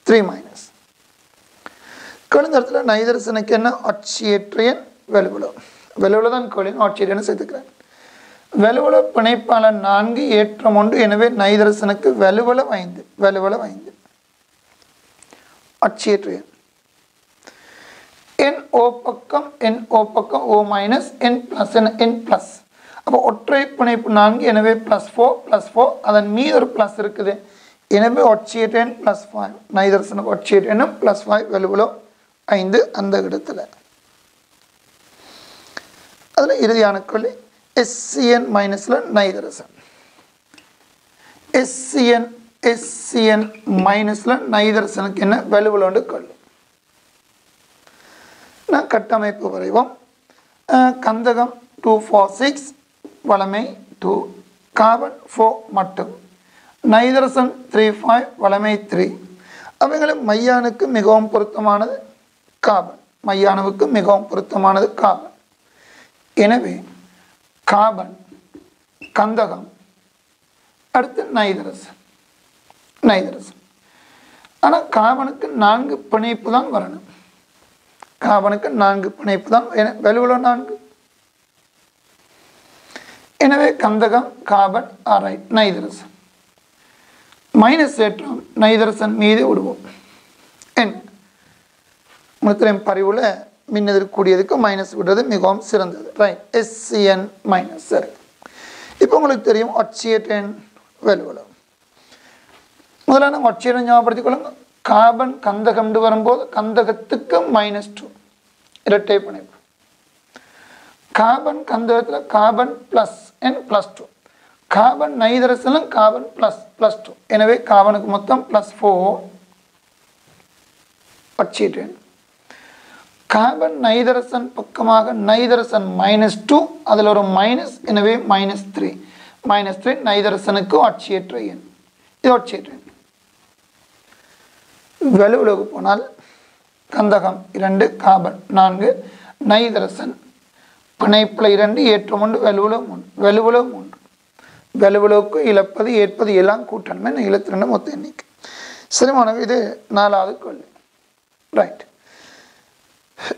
three minus கழுந்தரத்தில் நைதரசனுக்கு என்ன? அச்சியற்றையன் வலுவலு வலுவில் தான் கோழின் ஆட்சியரியன்னு சேர்த்துக்கிறேன். வலுவல பிணைப்பாளர் நான்கு ஏற்றம் ஒன்று. எனவே நைதரசனுக்கு வலுவல ஐந்து வலுவல ஐந்து. அச்சியற்ற என் ஓ பக்கம் என் ஓ பக்கம் O minus N plus N plus அப்போ ஒற்றை பிணைப்பு நான்கு எனவே ப்ளஸ் ஃபோர் ப்ளஸ் ஃபோர் அதன் மீது ஒரு ப்ளஸ் இருக்குது. எனவே ஒட்சியட் எண் ப்ளஸ் ஃபைவ் நைதரசனுக்கு ஒட்சியட் எண்ணும் ப்ளஸ் ஃபைவ் வெலுவலோ ஐந்து அந்த இடத்துல. அதில் இறுதியான கொள்ளி எஸ்சிஎன் மைனஸில் நைதரசன். எஸ்சிஎன் எஸ்சிஎன் மைனஸில் நைதரசனுக்கு என்ன வலுவலோண்டு கொள்ளு. நான் கட்டமைப்பு வரைவோம். கந்தகம் டூ ஃபோர் சிக்ஸ் வளமை டூ கார்பன் ஃபோர் மட்டும். நைதரசன் த்ரீ ஃபைவ் வளமை த்ரீ அவைகளும் மையானுக்கு மிகவும் பொருத்தமானது கார்பன் மையானுவுக்கு மிகவும் பொருத்தமானது கார்பன் எனவே கார்பன் கந்தகம். அடுத்து நைதரசன். நைதரசன். ஆனால் கார்பனுக்கு நான்கு பிணைப்பு தான் வரணும். கார்பனுக்கு நான்கு பிணைப்பு தான் வலுவில் நான்கு. எனவே கந்தகம் கார்பன் அரை நைதரசன். மைனஸ் ஏற்றம் நைதரசன் மீது விடுவோம். என் முத்திரம் பரிவில் மின் மைனஸ் விடுறது மிகவும் சிறந்தது. ரைட் எஸ்சிஎன் மைனஸ் சரி. இப்போ உங்களுக்கு தெரியும் ஒட்சியேட்டன் வெலுவலம் முதல்ல நம்ம ஒட்சியேட்டன் ஞாபகப்படுத்திக் கொள்ளுங்க. கார்பன் கந்தகம்னு வரும்போது கந்தகத்துக்கு மைனஸ் டூ இரட்டை பிணைப்பு. Carbon கந்தகத்தில் carbon plus N plus two carbon நைதரசலும் carbon plus plus two எனவே கார்பனுக்கு மொத்தம் ப்ளஸ் ஃபோர் ஒட்சியேட்டன் கார்பன் நைதரசன் பக்கமாக நைதரசன் மைனஸ் டூ அதில் ஒரு மைனஸ் எனவே மைனஸ் த்ரீ மைனஸ் த்ரீ நைதரசனுக்கு ஆட்சியேற்ற எண். இது ஆட்சியேற்ற எண் வலுவுலகு போனால் கந்தகம் இரண்டு கார்பன் நான்கு நைதரசன் பிணைப்பில் இரண்டு ஏற்றம் ஒன்று வலுவுல மூன்று வலுவுல மூன்று வலுவுலவுக்கு இழப்பது ஏற்பது எல்லாம் கூட்டணுமே இழுத்து ரெண்டு மொத்த எண்ணிக்கை. சரி மாணவ இது நாலாவது கொள்ளு ரைட்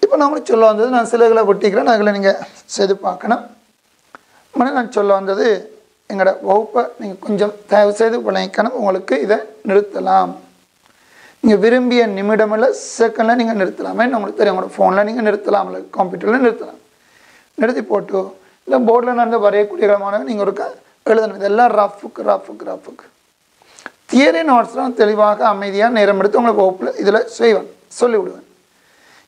இப்போ நம்மளுக்கு சொல்ல வந்தது நான் சிலகளை ஒட்டிக்கிறேன் அதில் நீங்கள் செய்து பார்க்கணும். மன நான் சொல்ல வந்தது எங்களோட வகுப்பை நீங்கள் கொஞ்சம் தயவு செய்து விளங்கிக்கணும் உங்களுக்கு இதை நிறுத்தலாம். நீங்கள் விரும்பிய நிமிடமில் செகண்டில் நீங்கள் நிறுத்தலாமே நம்மளுக்கு உங்களுக்கு தெரியும் உங்களோட ஃபோனில் நீங்கள் நிறுத்தலாம் இல்லை கம்ப்யூட்டரில் நிறுத்தலாம். நிறுத்தி போட்டு இல்லை போர்டில் நடந்து வரையக்கூடிய மாணவன் நீங்கள் ஒரு எழுதணும். இதெல்லாம் ரஃபுக்கு ரஃபுக்கு ரஃபுக்கு தியரி நோட்ஸ்லாம் தெளிவாக அமைதியாக நேரம் எடுத்து உங்களுக்கு வகுப்பில் இதில் செய்வேன். சொல்லிவிடுவேன்.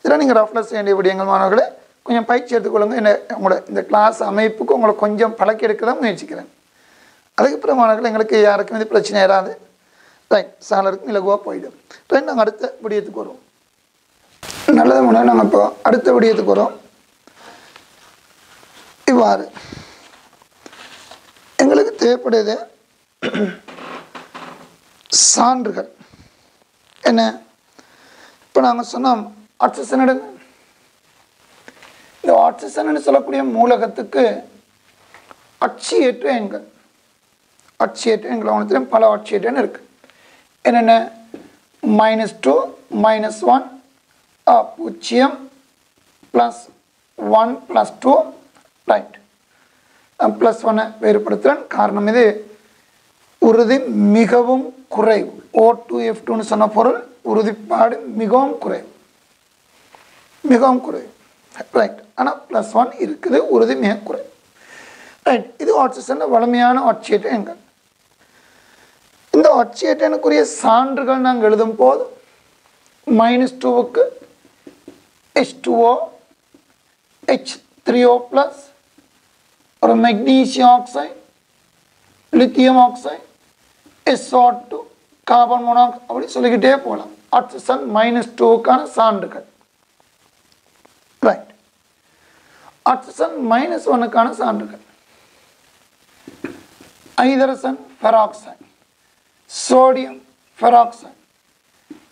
இதெல்லாம் நீங்கள் ரஃப்ல செய்ய வேண்டிய விடயங்கள் மாணவர்களே கொஞ்சம் பயிற்சி எடுத்துக்கொள்ளுங்க. என்ன உங்களை இந்த கிளாஸ் அமைப்புக்கு உங்களை கொஞ்சம் பழக்கி எடுக்க தான் முயற்சிக்கிறேன். அதுக்கப்புறம் மாணவர்கள் எங்களுக்கு யாருக்கும் இது பிரச்சனை ஏறாது ரைட் சாலருக்கும் இலகுவாக போயிடும். ரைட் நாங்கள் அடுத்த விடியத்துக்கு வருவோம். நல்லது முன்னாடி நாங்கள் இப்போ அடுத்த விடியத்துக்கு வரோம் இவ்வாறு எங்களுக்கு தேவைப்படுது சான்றுகள். என்ன? இப்போ நாங்கள் சொன்னோம் ஆக்சிஜன் எடுங்க இந்த ஆக்சிஜன் சொல்லக்கூடிய மூலகத்துக்கு அச்சியேற்ற எண்கள். அச்சியேற்ற எண்கள் அவனத்திலும் பல அச்சியேற்றன் இருக்கு. என்னென்ன? மைனஸ் டூ மைனஸ் ஒன் பூஜ்ஜியம் plus one plus two right plus ஒன்னை வேறுபடுத்துகிறேன் காரணம் இது உறுதி மிகவும் குறைவு. ஓ டூ எஃப் டூன்னு சொன்ன பொருள் உறுதிப்பாடு மிகவும் குறைவு. மிகவும் குறைவு. ரைட் ஆனால் ப்ளஸ் ஒன் இருக்குது உறுதி மிக குறைவு. ரைட் இது ஆக்சிஜன் வலிமையான ஆட்சியேட்ட எங்கள் இந்த ஆட்சியேட்டனுக்குரிய சான்றுகள் நாங்கள் எழுதும் போது minus டூவுக்கு H two O H three O plus ஒரு magnesium oxide lithium oxide S R two carbon monoxide அப்படி சொல்லிக்கிட்டே போகலாம் ஆக்சிஜன் மைனஸ் டூவுக்கான சான்றுகள் ரைட் ஆக்சிஜன் மைனஸ் ஒன்னுக்கான சான்றுகள் ஐதரசன் peroxide sodium peroxide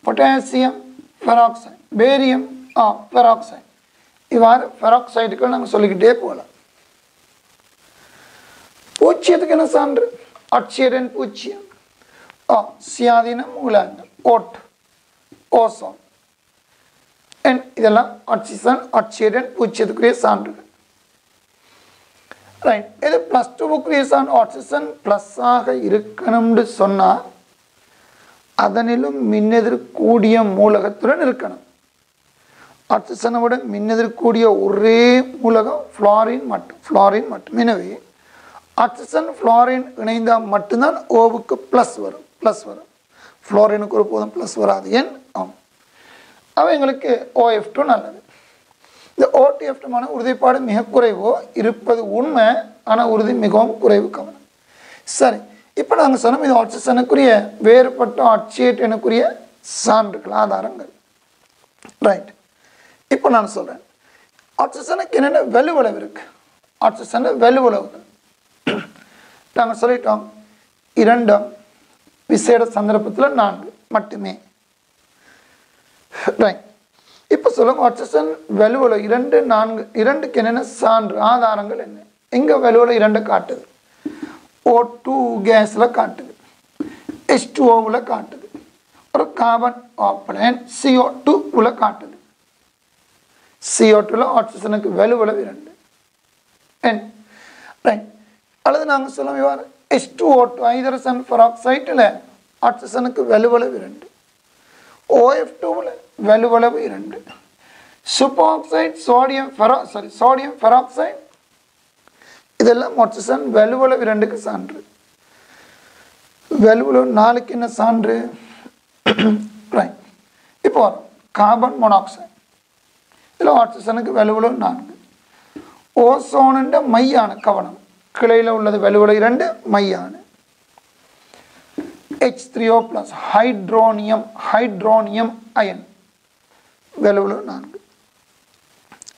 potassium peroxide barium ah peroxide இவ்வாறு ஃபெராக்சைடுகள் நாங்கள் சொல்லிக்கிட்டே போகலாம் பூச்சியத்துக்கு என்ன சான்று? அட்சியரன் பூச்சியம். ஆ சியாதீன மூலாங்கள் ஓட் ஓசோன். என் இதெல்லாம் ஆக்சிஜன் ஆக்சிஜன் பூச்சியத்துக்குரிய சான்றுகள். ரைட் இது ப்ளஸ் டூவுக்குரிய சான் ஆக்சிஜன் ப்ளஸ்ஸாக இருக்கணும்னு சொன்னால் அதனிலும் மின்னெதிர்கூடிய மூலகத்துடன் இருக்கணும். ஆக்சிஜனை விட மின்னெதிர்கூடிய ஒரே மூலகம் ஃப்ளாரின் மட்டும். ஃப்ளாரின் மட்டும். எனவே ஆக்சிஜன் ஃப்ளாரின் இணைந்தால் மட்டும்தான் ஓவுக்கு ப்ளஸ் வரும் ப்ளஸ் வரும். ஃப்ளோரினுக்கு ஒரு போதும் ப்ளஸ் வராது. ஏன் ஆம். அவன் எங்களுக்கு ஓஎஃப் டூ நல்லது. இந்த ஓடிஎஃப்டுமான உறுதிப்பாடு மிக குறைவோ? இருப்பது உண்மை ஆனால் உறுதி மிகவும் குறைவு கவனம். சரி இப்போ நாங்கள் சொன்னோம் இது ஆக்சிஜனுக்குரிய வேறுபட்ட ஆட்சியேட் எனக்குரிய சான்றுகள் ஆதாரங்கள். ரைட் இப்போ நான் சொல்கிறேன் ஆக்சிஜனுக்கு என்னென்ன வலுவளவு இருக்குது ஆக்சிஜன் வலுவளவுகள் நாங்கள் சொல்லிட்டோம். இரண்டாம் விசேட சந்தர்ப்பத்தில் நான்கு மட்டுமே. ரைட் இப்போ சொல்லுங்க ஆக்சிஜன் வெலுவல இரண்டு நான்கு இரண்டுக்கு என்னென்ன சான்று ஆதாரங்கள் என்ன? இங்கே வலுவில் இரண்டு காட்டுது? ஓ டூ கேஸில் காட்டுது. எச் டூஓவில் காட்டுது. ஒரு கார்பன் ஆப்ளன் சிஓ டூ உள்ள காட்டுது. சிஓ டூவில் ஆக்சிஜனுக்கு வெலுவல இரண்டு. ரைட் அல்லது நாங்கள் சொல்லும் இவ்வாறு எச் டூ ஓ டூ ஹைதரசன் பெராக்சைட்டில் ஆக்சிஜனுக்கு வலுவளவு இரண்டு. ஓஎஃப் டூவில் வலுவளவு இரண்டு. சூப்பர் ஆக்சைட் சோடியம் ஃபெரா சாரி சோடியம் ஃபெராக்சைட் இதெல்லாம் ஆக்சிஜன் வலுவளவு இரண்டுக்கு சான்று. வலுவளவு நாலுக்கு என்ன சான்று? ரைட் இப்போ வரும். கார்பன் மோனாக்சைடு இதில் ஆக்சிஜனுக்கு வலுவளவு நான்கு. ஓசோனுன்ற மையான கவனம். கிளையில் உள்ளது வலுவலை இரண்டு மையான. H three O plus hydronium hydronium ion வலுவலு நான்கு.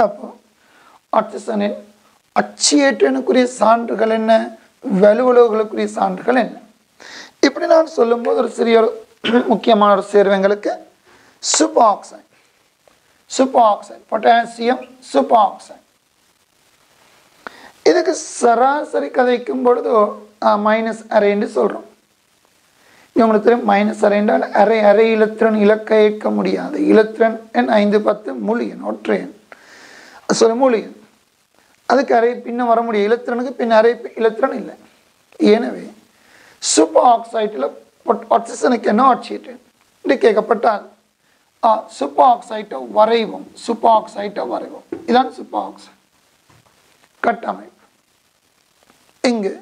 அப்போ ஆக்சிசனில் அச்சியேற்றனுக்குரிய சான்றுகள் என்ன? வலுவலுகளுக்குரிய சான்றுகள் என்ன? இப்படி நான் சொல்லும்போது ஒரு சிறிய ஒரு முக்கியமான ஒரு சேர்வங்களுக்கு super oxide super oxide potassium super oxide இதுக்கு சராசரி கதைக்கும் பொழுது மைனஸ் அரைன்னு சொல்கிறோம் உங்களுக்கு தெரியும் மைனஸ் அரை என்றால் அரை அரை இலத்திரன் இலக்கயக்க முடியாது. இலத்திரன் எண் ஐந்து பத்து முழு எண் ஒற்றை எண். சொல்ல முழு எண். அதுக்கு அரை பின்ன வர முடியும். இலத்திரனுக்கு பின் அரை இலத்திரன் இல்லை. எனவே சூப்பர் ஆக்சைட்டில் ஆக்சிஜனுக்கு என்ன ஆட்சிட்டு என்று கேட்கப்பட்டால் ஆ சூப்பர் ஆக்சைட்டை வரைவோம். சூப்பர் ஆக்சைட்டை வரைவோம். இதான் சூப்பர் ஆக்சைடு கட்டமை. இங்கு.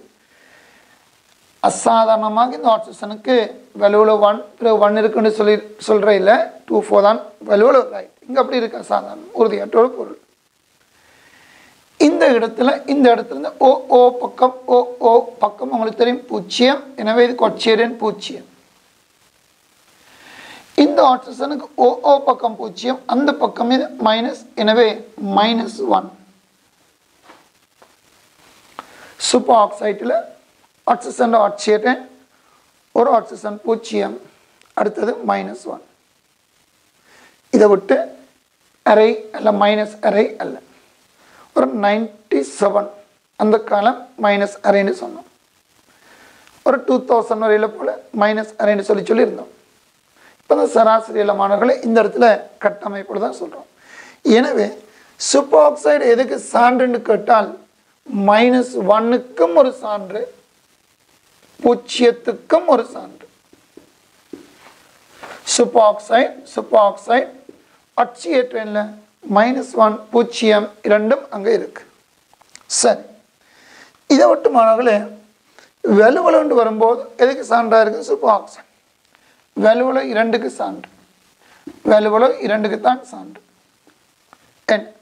அசாதாரணமாக இந்த ஆக்சிஜனுக்கு வலுவில் ஒன் பிறகு ஒன் இருக்குன்னு சொல்லி சொல்கிற இல்லை. டூ ஃபோர் தான் வலுவில் ரைட் இங்கே அப்படி இருக்கு அசாதாரணம் உறுதியற்ற ஒரு பொருள். இந்த இடத்துல இந்த இடத்துலருந்து ஓ ஓ பக்கம் ஓ ஓ பக்கம் உங்களுக்கு தெரியும் பூஜ்ஜியம் எனவே இது கொச்சேரியன் பூஜ்ஜியம் இந்த ஆக்சிஜனுக்கு ஓ ஓ பக்கம் பூஜ்ஜியம் அந்த பக்கம் இது மைனஸ் எனவே மைனஸ் ஒன் சூப்பர் ஆக்சைட்டில் ஆக்சிஜன் ஆக்சியேட்டன் ஒரு ஆக்சிஜன் பூஜ்ஜியம் அடுத்தது மைனஸ் ஒன் இதை விட்டு அரை அல்ல மைனஸ் அரை அல்ல. ஒரு நைன்டி செவன் அந்த காலம் மைனஸ் அரைன்னு சொன்னோம். ஒரு டூ தௌசண்ட் வரையில் போல் மைனஸ் அரைன்னு சொல்லி சொல்லியிருந்தோம். இப்போ இந்த சராசரியில் மாணவர்களை இந்த இடத்துல கட்டமைப்பில் தான் சொல்கிறோம் எனவே சூப்பர் ஆக்சைடு எதுக்கு சான்றுன்னு கேட்டால் மைனஸ் ஒன்னுக்கும் ஒரு சான்று பூஜ்ஜியத்துக்கும் ஒரு சான்று. சூப்பர் ஆக்சைடு சூப்பர் ஆக்சைடு அச்சியேற்றில் மைனஸ் ஒன் பூஜ்ஜியம் இரண்டும் அங்கே இருக்கு. சரி. இதை விட்டு மாணவர்களே வலுவலுண்டு வரும்போது எதுக்கு சான்றாக இருக்குது சூப்பர் ஆக்சைடு வலுவலு இரண்டுக்கு சான்று. வலுவலு இரண்டுக்கு தான் சான்று. என்ன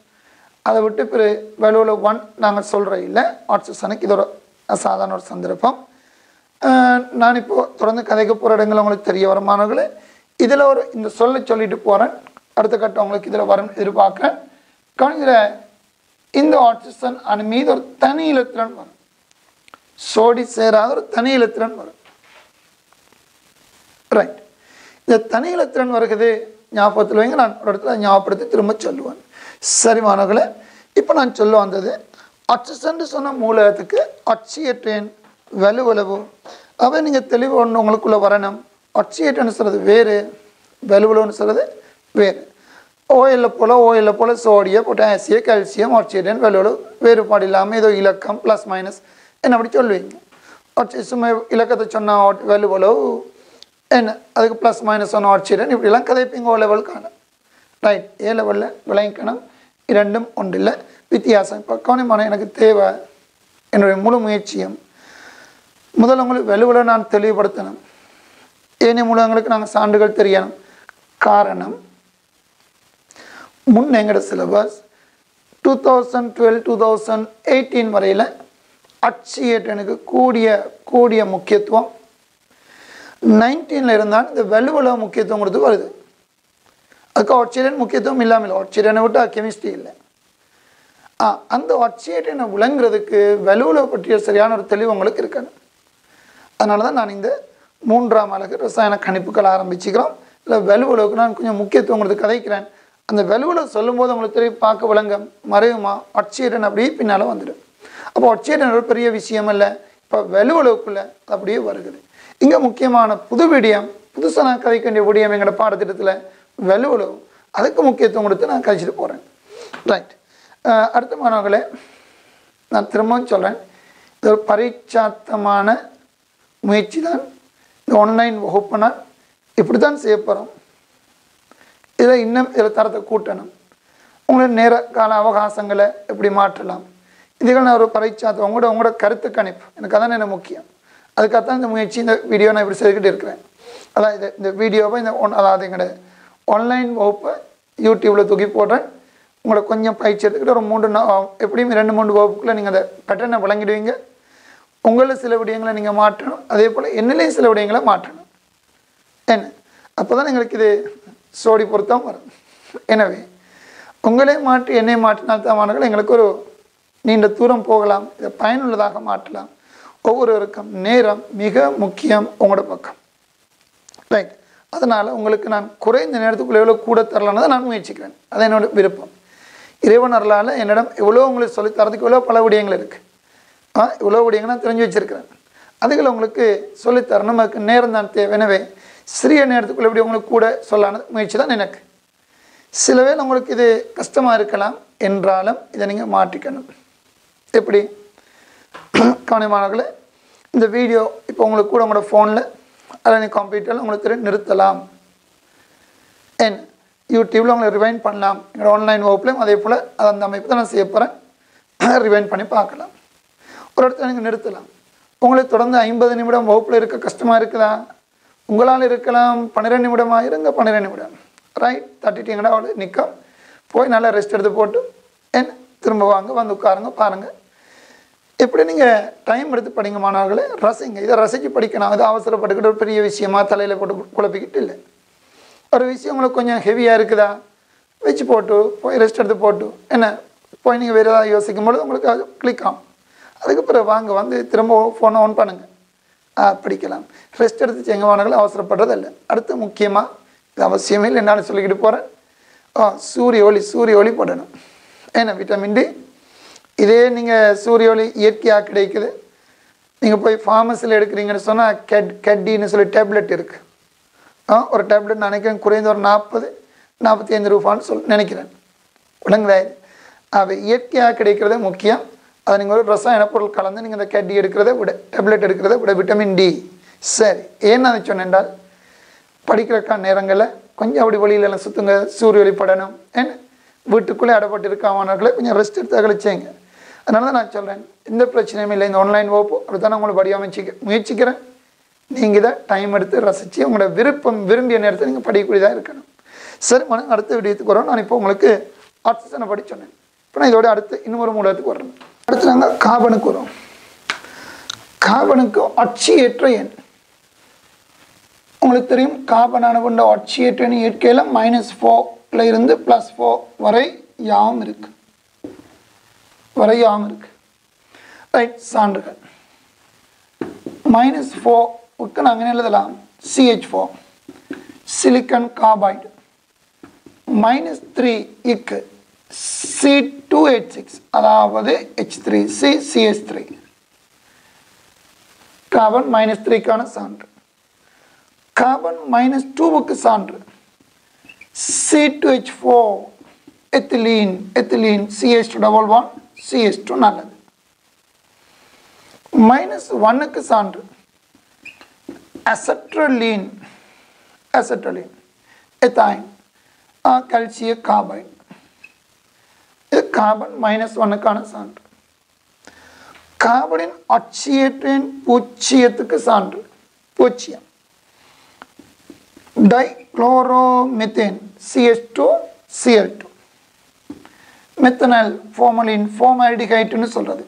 அதை விட்டு பிறகு வலுவில் ஒன் நாங்கள் சொல்கிற இல்லை ஆக்சிஜனுக்கு இது ஒரு அசாதாரண ஒரு சந்தர்ப்பம். நான் இப்போது தொடர்ந்து கதைக்கு போகிற இடங்கள் உங்களுக்கு தெரிய வர மாணவர்களே. இதில் ஒரு இந்த சொல்லை சொல்லிட்டு போகிறேன் அடுத்த கட்டம் உங்களுக்கு இதில் வரும் எதிர்பார்க்குறேன். கணிதில் இந்த ஆக்சிஜன் அணு மீது ஒரு தனி இலத்திரன் வரும். சோடி சேராத ஒரு தனி இலத்திரன் வரும். ரைட் இந்த தனி இலத்திரன் வருகிறது ஞாபகத்தில் வைங்க நான் ஒரு இடத்துல ஞாபகப்படுத்தி திரும்ப சொல்லுவேன். சரி மாணவர்களே இப்போ நான் சொல்ல வந்தது அச்சசன்று சொன்ன மூலகத்துக்கு அச்சியற்றேன் வலுவளவு அவை நீங்கள் தெளிவு ஒன்று உங்களுக்குள்ளே வரணும். அச்சியற்றேன்னு சொல்கிறது வேறு வலுவளவுன்னு சொல்கிறது வேறு. ஓயில் போல் ஓயில் போல் சோடிய பொட்டாசியம் கால்சியம் ஆக்சிஜன் வலுவளவு வேறுபாடு இல்லாமல் ஏதோ இலக்கம் ப்ளஸ் மைனஸ் என்ன அப்படி சொல்லுவீங்க. ஆக்சி சும்மா இலக்கத்தை சொன்னால் வலுவளவு என்ன? அதுக்கு ப்ளஸ் மைனஸ் ஒன் ஆக்சிஜன் இப்படிலாம் கதைப்பீங்க ஓ லெவலுக்கான ரைட் ஏ லெவலில் விளையக்கணும் இரண்டும் ஒன்றில் வித்தியாசம். இப்போ கவனமான எனக்கு தேவை. என்னுடைய முழு முயற்சியும். முதல் உங்களுக்கு வலுவில் நான் தெளிவுபடுத்தணும். ஏனைய மூலங்களுக்கு நாங்கள் சான்றுகள் தெரியணும். காரணம் முன் எங்களோட syllabus two thousand twelve two thousand eighteen வரையில் அச்சியேட்டனுக்கு கூடிய கூடிய முக்கியத்துவம். நைன்டீனில் இருந்தால் இந்த வலுவல முக்கியத்துவம் கொடுத்து வருது. அதுக்கு ஆக்சிஜன் முக்கியத்துவம் இல்லாமல் இல்லை விட்டு கெமிஸ்ட்ரி இல்லை. ஆ அந்த ஆக்சிஜனை விளங்குறதுக்கு வலுவில் பற்றிய சரியான ஒரு தெளிவு உங்களுக்கு இருக்கணும். அதனால தான் நான் இந்த மூன்றாம் அழகு ரசாயன கணிப்புகள் ஆரம்பிச்சுக்கிறோம். இல்லை வலுவலுக்கு நான் கொஞ்சம் முக்கியத்துவம் கொடுத்து கதைக்கிறேன். அந்த வலுவில் சொல்லும்போது உங்களுக்கு தெரிய பார்க்க விளங்க மறைவுமா ஆக்சிஜன் அப்படியே பின்னால் வந்துடும். அப்போ ஆக்சிஜன் ஒரு பெரிய விஷயம் இல்லை. இப்போ வலுவலுக்குள்ளே அப்படியே வருகிறது. இங்கே முக்கியமான புது விடியம் புதுசாக நான் கதைக்க வேண்டிய விடியம் எங்களோட பாடத்திட்டத்தில் வலுவலு அதுக்கு முக்கியத்துவம் கொடுத்து நான் கழிச்சிட்டு போகிறேன் ரைட் அடுத்த மாணவர்களே நான் திரும்பவும் சொல்கிறேன் இது ஒரு பரீட்சார்த்தமான முயற்சி தான் இந்த ஆன்லைன் வகுப்புனா இப்படி தான் செய்ய போகிறோம் இதில் இன்னும் இதில் தரத்தை கூட்டணும். உங்களோட நேர கால அவகாசங்களை எப்படி மாற்றலாம்? இதுகள் நான் ஒரு பரீட்சார்த்தம். உங்களோட உங்களோட கருத்து கணிப்பு. எனக்கு அதான் எனக்கு முக்கியம். அதுக்காகத்தான் இந்த முயற்சி இந்த வீடியோ நான் இப்படி செய்துக்கிட்டு இருக்கிறேன். அதான் இது இந்த வீடியோவை இந்த ஒன் அதாவது எங்களோட ஆன்லைன் வகுப்பை யூடியூப்பில் தூக்கி போடுறேன். உங்களை கொஞ்சம் பயிற்சி எடுத்துக்கிட்டு ஒரு மூன்று எப்படியும் ரெண்டு மூணு வகுப்புக்குள்ளே நீங்கள் அதை பேட்டர்னை வழங்கிடுவீங்க. உங்களில் சில விடயங்களை நீங்கள் மாற்றணும். அதே போல் என்னிலையும் சில விடயங்களை மாற்றணும். என்ன? அப்போ தான் எங்களுக்கு இது சோடி பொருத்தம் வரும். எனவே உங்களே மாற்றி என்னை மாற்றினால் தான் மாணவர்கள் எங்களுக்கு ஒரு நீண்ட தூரம் போகலாம். இதை பயனுள்ளதாக மாற்றலாம். ஒவ்வொருவருக்கும் நேரம் மிக முக்கியம் உங்களோட பக்கம். ரைட் அதனால் உங்களுக்கு நான் குறைந்த நேரத்துக்குள்ள எவ்வளோ கூட தரலான்னு நான் முயற்சிக்கிறேன். அது என்னோட விருப்பம். இறைவன் அருளால் என்னிடம் எவ்வளோ உங்களுக்கு சொல்லி தரதுக்கு எவ்வளோ பல விடயங்கள் இருக்குது ஆ இவ்வளோ விடயங்கள் நான் தெரிஞ்சு வச்சுருக்கிறேன். அதுகளை உங்களுக்கு சொல்லித்தரணும் அதுக்கு நேரம் தான் தேவை. எனவே சிறிய நேரத்துக்குள்ள எப்படி உங்களுக்கு கூட சொல்லான முயற்சி தான் எனக்கு. சில வேளை உங்களுக்கு இது கஷ்டமாக இருக்கலாம். என்றாலும் இதை நீங்கள் மாற்றிக்கணும். எப்படி? கவனமானவர்களே இந்த வீடியோ இப்போ உங்களுக்கு கூட உங்களோட ஃபோனில் அல்லது கம்ப்யூட்டரில் உங்களுக்கு நிறுத்தலாம். என் யூடியூப்பில் உங்களை ரிவைண்ட் பண்ணலாம். எங்களோட ஆன்லைன் வகுப்புலையும் அதே போல் அந்த அமைப்பு தான் நான் செய்ய போகிறேன் ரிவைண்ட் பண்ணி பார்க்கலாம். ஒரு இடத்துல நீங்கள் நிறுத்தலாம். உங்களுக்கு தொடர்ந்து ஐம்பது நிமிடம் வகுப்பில் இருக்க கஷ்டமாக இருக்குதா? உங்களால் இருக்கலாம். பன்னிரெண்டு நிமிடமாக இருங்க பன்னிரெண்டு நிமிடம். ரைட் தட்டிட்டீங்கன்னா அவ்வளோ நிற்கும் போய் நல்லா ரெஸ்ட் எடுத்து போட்டு என் திரும்ப வாங்க வந்து உட்காருங்க பாருங்கள் இப்படி நீங்கள் டைம் எடுத்து படிங்க மாணவர்களே? ரசிங்க. இதை ரசித்து படிக்கணும். அது அவசரப்பட்டுக்கிட்டு ஒரு பெரிய விஷயமா தலையில் போட்டு குழப்பிக்கிட்டு இல்லை. ஒரு விஷயம் உங்களுக்கு கொஞ்சம் ஹெவியாக இருக்குதா? வச்சு போட்டு போய் ரெஸ்ட் எடுத்து போட்டு என்ன? போய் நீங்கள் வேறு ஏதாவது யோசிக்கும் பொழுது உங்களுக்கு அது கிளிக் ஆகும். அதுக்கு பிறகு வாங்க வந்து திரும்ப ஃபோனை ஆன் பண்ணுங்கள் படிக்கலாம். ரெஸ்ட் எடுத்து செய்யுங்க மாணவர்கள் அவசரப்படுறதில்லை. அடுத்து முக்கியமாக இது அவசியமே இல்லை என்னால் சொல்லிக்கிட்டு போகிறேன் ஆ சூரிய ஒளி சூரிய ஒளி போடணும். ஏன்னா விட்டமின் டி இதே நீங்கள் சூரிய ஒளி இயற்கையாக கிடைக்குது. நீங்கள் போய் ஃபார்மஸியில் எடுக்கிறீங்கன்னு சொன்னால் கெட் கெட்டின்னு சொல்லி டேப்லெட் இருக்குது ஆ ஒரு டேப்லெட் நினைக்கிறேன் குறைந்த ஒரு நாற்பது நாற்பத்தி ஐந்து ரூபான்னு சொல் நினைக்கிறேன். விளங்குதா? இது அவை இயற்கையாக கிடைக்கிறதே முக்கியம். அதை நீங்கள் ஒரு ரசாயன பொருள் கலந்து நீங்கள் இந்த கட்டி எடுக்கிறத விட டேப்லெட் எடுக்கிறத விட விட்டமின் டி சரி ஏன் அதை சொன்னேன்டால் படிக்கிறக்கா நேரங்களில் கொஞ்சம் அப்படி வெளியிலலாம் சுற்றுங்க சூரிய ஒளி படணும் ஏன்னு வீட்டுக்குள்ளே அடப்பட்டு இருக்காமனர்களை கொஞ்சம் ரெஸ்ட் எடுத்து அகழிச்சேங்க அதனால தான் நான் சொல்கிறேன் எந்த பிரச்சனையும் இல்லை. இந்த ஆன்லைன் வகுப்பு அதை தான் நான் உங்களை வடிவமைச்சிக்க முயற்சிக்கிறேன். நீங்கள் இதை டைம் எடுத்து ரசித்து உங்களோட விருப்பம் விரும்பிய நேரத்தை நீங்கள் படிக்கக்கூடியதாக இருக்கணும். சரி மன அடுத்த வீடியோத்துக்கு வரோம். நான் இப்போ உங்களுக்கு ஆக்சிஜனை படி சொன்னேன். இப்போ நான் இதோட அடுத்து இன்னொரு மூலத்துக்கு வரணும். அடுத்து நாங்கள் காபனுக்கு வரோம். காபனுக்கு அச்சியற்ற எண். உங்களுக்கு தெரியும் காபனான கொண்ட அச்சியற்ற எண் இயற்கையில் மைனஸ் ஃபோரில் இருந்து ப்ளஸ் ஃபோர் வரை யாவும் இருக்குது வரையாமல் இருக்கு. ரைட் சான்றுகள். மைனஸ் ஃபோவுக்கு நாங்கள் எழுதலாம்? CH four silicon carbide minus three இக்கு சி டூ எயிட் சிக்ஸ் அதாவது H three C CS three carbon minus த்ரீக்கான சான்று. கார்பன் மைனஸ் டூவுக்கு சான்று. C two H four ethylene ethylene CS double one CS two நல்லது. மைனஸ் ஒன்னுக்கு சான்று. அசட்ரலீன் அசட்ரலீன் எத்தாயின் கல்சிய கார்பைன் இது கார்பன் மைனஸ் ஒன்னுக்கான சான்று. கார்பனின் அச்சியற்றின் பூச்சியத்துக்கு சான்று. பூச்சியம். Dichloromethane C S two C L two methanol formalin ஃபார்மால்டிஹைட்னு சொல்கிறது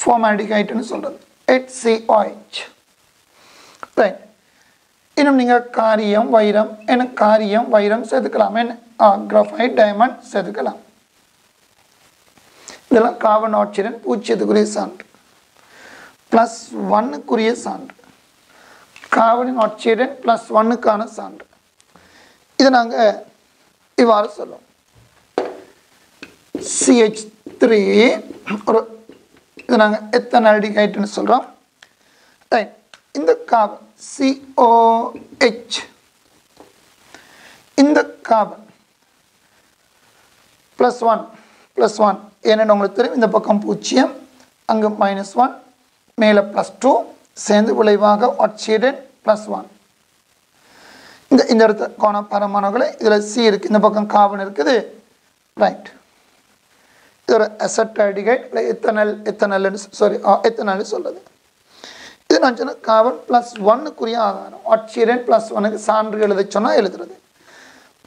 ஃபார்மால்டிஹைட்னு சொல்கிறது HCOH ரைட் இன்னும் நீங்கள் காரியம் வைரம் என காரியம் வைரம் சேர்த்துக்கலாம் என்ன? கிராஃபைட் டைமண்ட் சேர்த்துக்கலாம் இதெல்லாம் கார்பன் ஆக்சிஜன் பூச்சியத்துக்குரிய சான்று. ப்ளஸ் ஒன்னுக்குரிய சான்று. கார்பனின் ஆக்சிஜன் ப்ளஸ் ஒன்னுக்கான சான்று. இதை நாங்கள் இவ்வாறு சொல்லுவோம். சிஹெச் த்ரீ ஒரு இதை நாங்கள் எத்தனால்டிகைட்னு சொல்கிறோம் ரைட் இந்த கார்பன் சிஓஹெச் இந்த carbon plus one plus one ஏன்னு உங்களுக்கு தெரியும் இந்த பக்கம் பூஜ்ஜியம் அங்கு மைனஸ் ஒன் மேலே ப்ளஸ் டூ சேர்ந்து விளைவாக ஆக்சிடென்ட் ப்ளஸ் ஒன் இந்த இந்த இடத்த கோண பரமானவர்களை இதில் சி இருக்குது இந்த பக்கம் கார்பன் இருக்குது. ரைட் இது ஒரு அசட்டைடிகைட் இல்லை எத்தனல் எத்தனல்னு சாரி எத்தனல்னு சொல்கிறது இது நான் சொன்ன கார்பன் ப்ளஸ் ஒன்னுக்குரிய ஆதாரம். ஆக்சிடென்ட் ப்ளஸ் ஒனுக்கு சான்று எழுத சொன்னால் எழுதுறது.